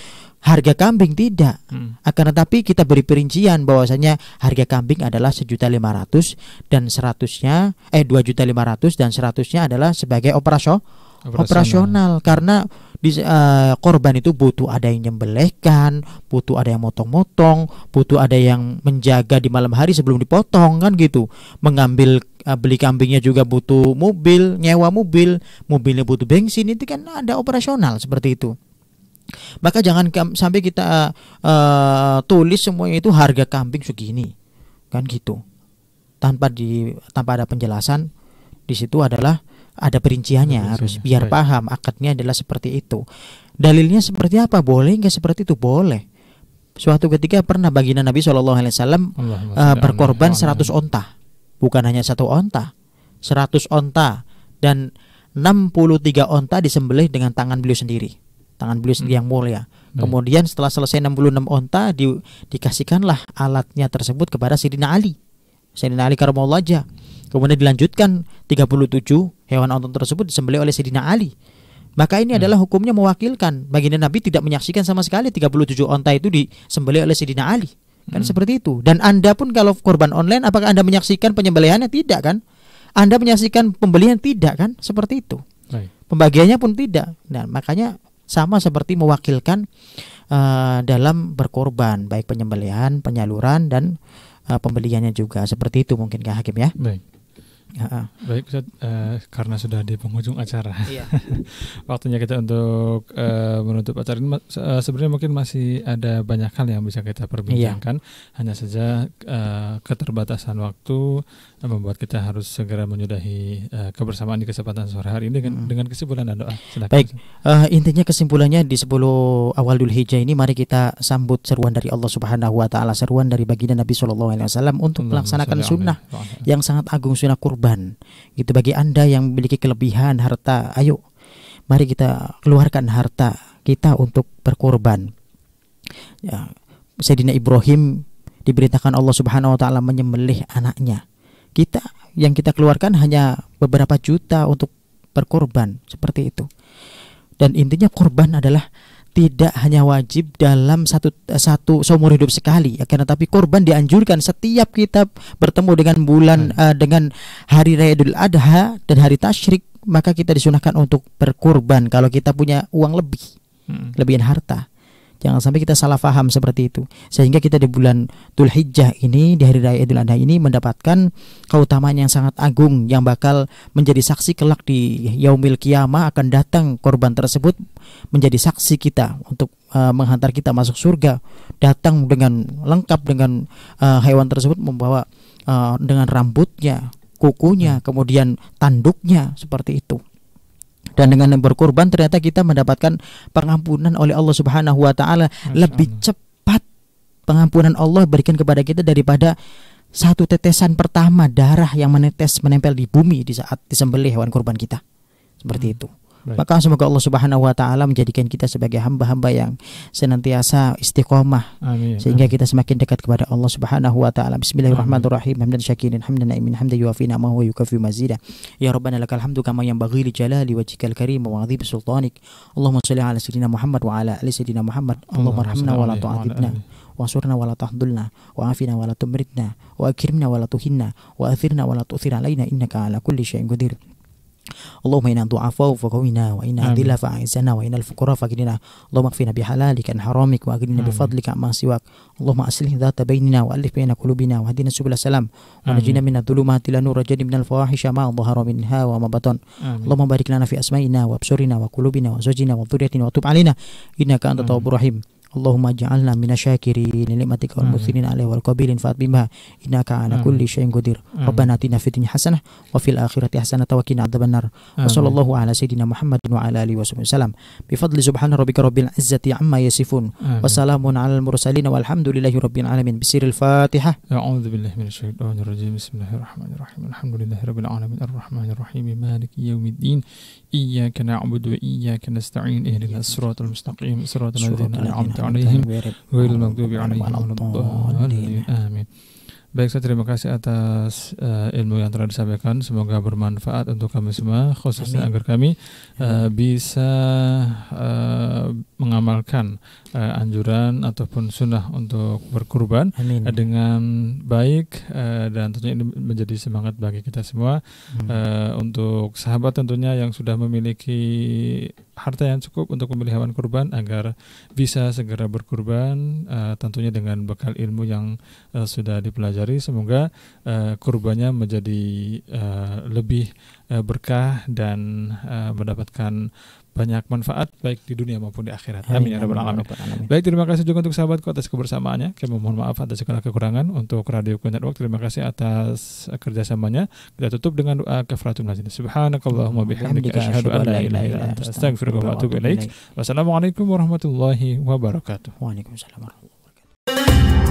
harga kambing tidak hmm. akan tetapi kita beri perincian bahwasanya harga kambing adalah sejuta lima ratus dan seratusnya eh dua juta lima ratus dan seratusnya adalah sebagai operasio, operasional. operasional karena di uh, korban itu butuh ada yang nyembelihkan butuh ada yang motong-motong butuh ada yang menjaga di malam hari sebelum dipotong kan gitu mengambil uh, beli kambingnya juga butuh mobil nyewa mobil mobilnya butuh bensin itu kan ada operasional seperti itu maka jangan sampai kita uh, tulis semuanya itu harga kambing segini. Kan gitu. Tanpa di tanpa ada penjelasan di situ adalah ada perinciannya harus biar Baik. paham akadnya adalah seperti itu. Dalilnya seperti apa? Boleh nggak seperti itu? Boleh. Suatu ketika pernah baginda Nabi Shallallahu Alaihi Wasallam uh, berkorban 100 onta, bukan hanya satu onta, 100 onta dan 63 onta disembelih dengan tangan beliau sendiri tangan beliau sendiri yang mulia. Kemudian setelah selesai 66 onta di, dikasihkanlah alatnya tersebut kepada Sayyidina Ali. Sayyidina Ali karamallahu aja. Kemudian dilanjutkan 37 hewan onta tersebut disembelih oleh Sayyidina Ali. Maka ini hmm. adalah hukumnya mewakilkan. Baginda Nabi tidak menyaksikan sama sekali 37 onta itu disembelih oleh Sayyidina Ali. Kan hmm. seperti itu. Dan Anda pun kalau korban online apakah Anda menyaksikan penyembelihannya? Tidak kan? Anda menyaksikan pembelian tidak kan? Seperti itu. Pembagiannya pun tidak. Nah, makanya sama seperti mewakilkan uh, dalam berkorban baik penyembelihan, penyaluran dan uh, pembeliannya juga seperti itu mungkin Kak Hakim ya. Baik. Uh, Baik Ustaz, uh, karena sudah di penghujung acara, iya. waktunya kita untuk uh, menutup acara ini. Uh, sebenarnya mungkin masih ada banyak hal yang bisa kita perbincangkan. Iya. Hanya saja uh, keterbatasan waktu uh, membuat kita harus segera menyudahi uh, kebersamaan di kesempatan sore hari ini dengan, hmm. dengan kesimpulan dan doa. Silakan. Baik, uh, intinya kesimpulannya di 10 awal Dhul Hijjah ini mari kita sambut seruan dari Allah Subhanahu Wa Taala, seruan dari baginda Nabi Shallallahu Alaihi Wasallam untuk melaksanakan sunnah yang sangat agung sunnah kurban kurban. Itu bagi Anda yang memiliki kelebihan harta, ayo mari kita keluarkan harta kita untuk berkorban. Ya, Sayyidina Ibrahim diberitakan Allah Subhanahu wa taala menyembelih anaknya. Kita yang kita keluarkan hanya beberapa juta untuk berkorban seperti itu. Dan intinya korban adalah tidak hanya wajib dalam satu satu seumur hidup sekali ya karena tapi korban dianjurkan setiap kita bertemu dengan bulan hmm. uh, dengan hari raya Idul Adha dan hari tasyrik maka kita disunahkan untuk berkorban kalau kita punya uang lebih hmm. lebihan harta Jangan sampai kita salah paham seperti itu. Sehingga kita di bulan Dzulhijjah ini di hari raya Idul Adha ini mendapatkan keutamaan yang sangat agung yang bakal menjadi saksi kelak di yaumil kiamah akan datang korban tersebut menjadi saksi kita untuk uh, menghantar kita masuk surga. Datang dengan lengkap dengan uh, hewan tersebut membawa uh, dengan rambutnya, kukunya, hmm. kemudian tanduknya seperti itu dan dengan berkorban ternyata kita mendapatkan pengampunan oleh Allah Subhanahu wa taala lebih cepat pengampunan Allah berikan kepada kita daripada satu tetesan pertama darah yang menetes menempel di bumi di saat disembelih hewan kurban kita. Seperti hmm. itu. Baik. Maka semoga Allah Subhanahu wa taala menjadikan kita sebagai hamba-hamba yang senantiasa istiqomah Amin. sehingga kita semakin dekat kepada Allah Subhanahu wa taala. Bismillahirrahmanirrahim. Hamdan syakirin hamdan naimin hamdan yuafi ma wa yukafi mazida. Ya Rabbana lakal hamdu kama yanbaghi li jalali wajhikal karim wa 'azimi sultanik. Allahumma shalli ala sayyidina Muhammad wa ala ali sayyidina Muhammad. Allahumma arhamna wa la tu'adzibna. وانصرنا ولا تحضلنا وعافنا ولا تمرتنا وأكرمنا ولا تهنا وأثرنا ولا تؤثر علينا إنك على كل شيء قدير اللهم إنا ضعفاء فقوينا وإنا أذلة فأعزنا وإنا الفقراء فقرنا اللهم اكفنا بحلالك عن حرامك وأغننا بفضلك عما سواك. اللهم أصلح ذات بيننا وألف بين قلوبنا واهدنا سبل السلام. ونجينا من الظلمات إلى نور. وجد من الفواحش ما ظهر منها وما بطن. اللهم بارك لنا في أسمائنا وأبصرنا وقلوبنا وزوجنا وذريتنا. وتب علينا. إنك أنت التواب الرحيم. اللهم اجعلنا من الشاكرين لنعمتك والمثنين عليه والقابلين. فات بما إنك على كل شيء قدير. ربنا آتنا في الدنيا حسنة وفي الآخرة حسنة وقنا عذاب النار. وصلى الله على سيدنا محمد وعلى آله وصحبه وسلم. بفضل سبحان ربك رب العزة عما يصفون. وسلام على المرسلين والحمد لله رب العالمين. بسير الفاتحة. أعوذ بالله من الشيطان الرجيم. بسم الله الرحمن الرحيم. الحمد لله رب العالمين. الرحمن الرحيم. مالك يوم الدين. na'budu wa iyyaka nasta'in. Ihdinas siratal mustaqim. Siratal ladzina an'amta عليهم غير المغضوب عليهم ولا الضالين آمين Baik, saya terima kasih atas uh, ilmu yang telah disampaikan. Semoga bermanfaat untuk kami semua, khususnya Amin. agar kami uh, bisa uh, mengamalkan uh, anjuran ataupun sunnah untuk berkurban uh, dengan baik uh, dan tentunya ini menjadi semangat bagi kita semua. Uh, untuk sahabat tentunya yang sudah memiliki harta yang cukup untuk membeli hewan kurban agar bisa segera berkurban, uh, tentunya dengan bekal ilmu yang uh, sudah dipelajari pelajari semoga uh, kurbannya menjadi uh, lebih uh, berkah dan uh, mendapatkan banyak manfaat baik di dunia maupun di akhirat. Amin ya rabbal alamin. Baik, terima kasih juga untuk sahabatku atas kebersamaannya. Kami mohon maaf atas segala kekurangan untuk Radio Network. Terima kasih atas kerjasamanya. Kita tutup dengan doa kafaratul majlis. Subhanakallahumma bihamdika asyhadu an la ilaha illa anta astaghfiruka wa atubu ilaik. Wassalamualaikum warahmatullahi wabarakatuh. Waalaikumsalam warahmatullahi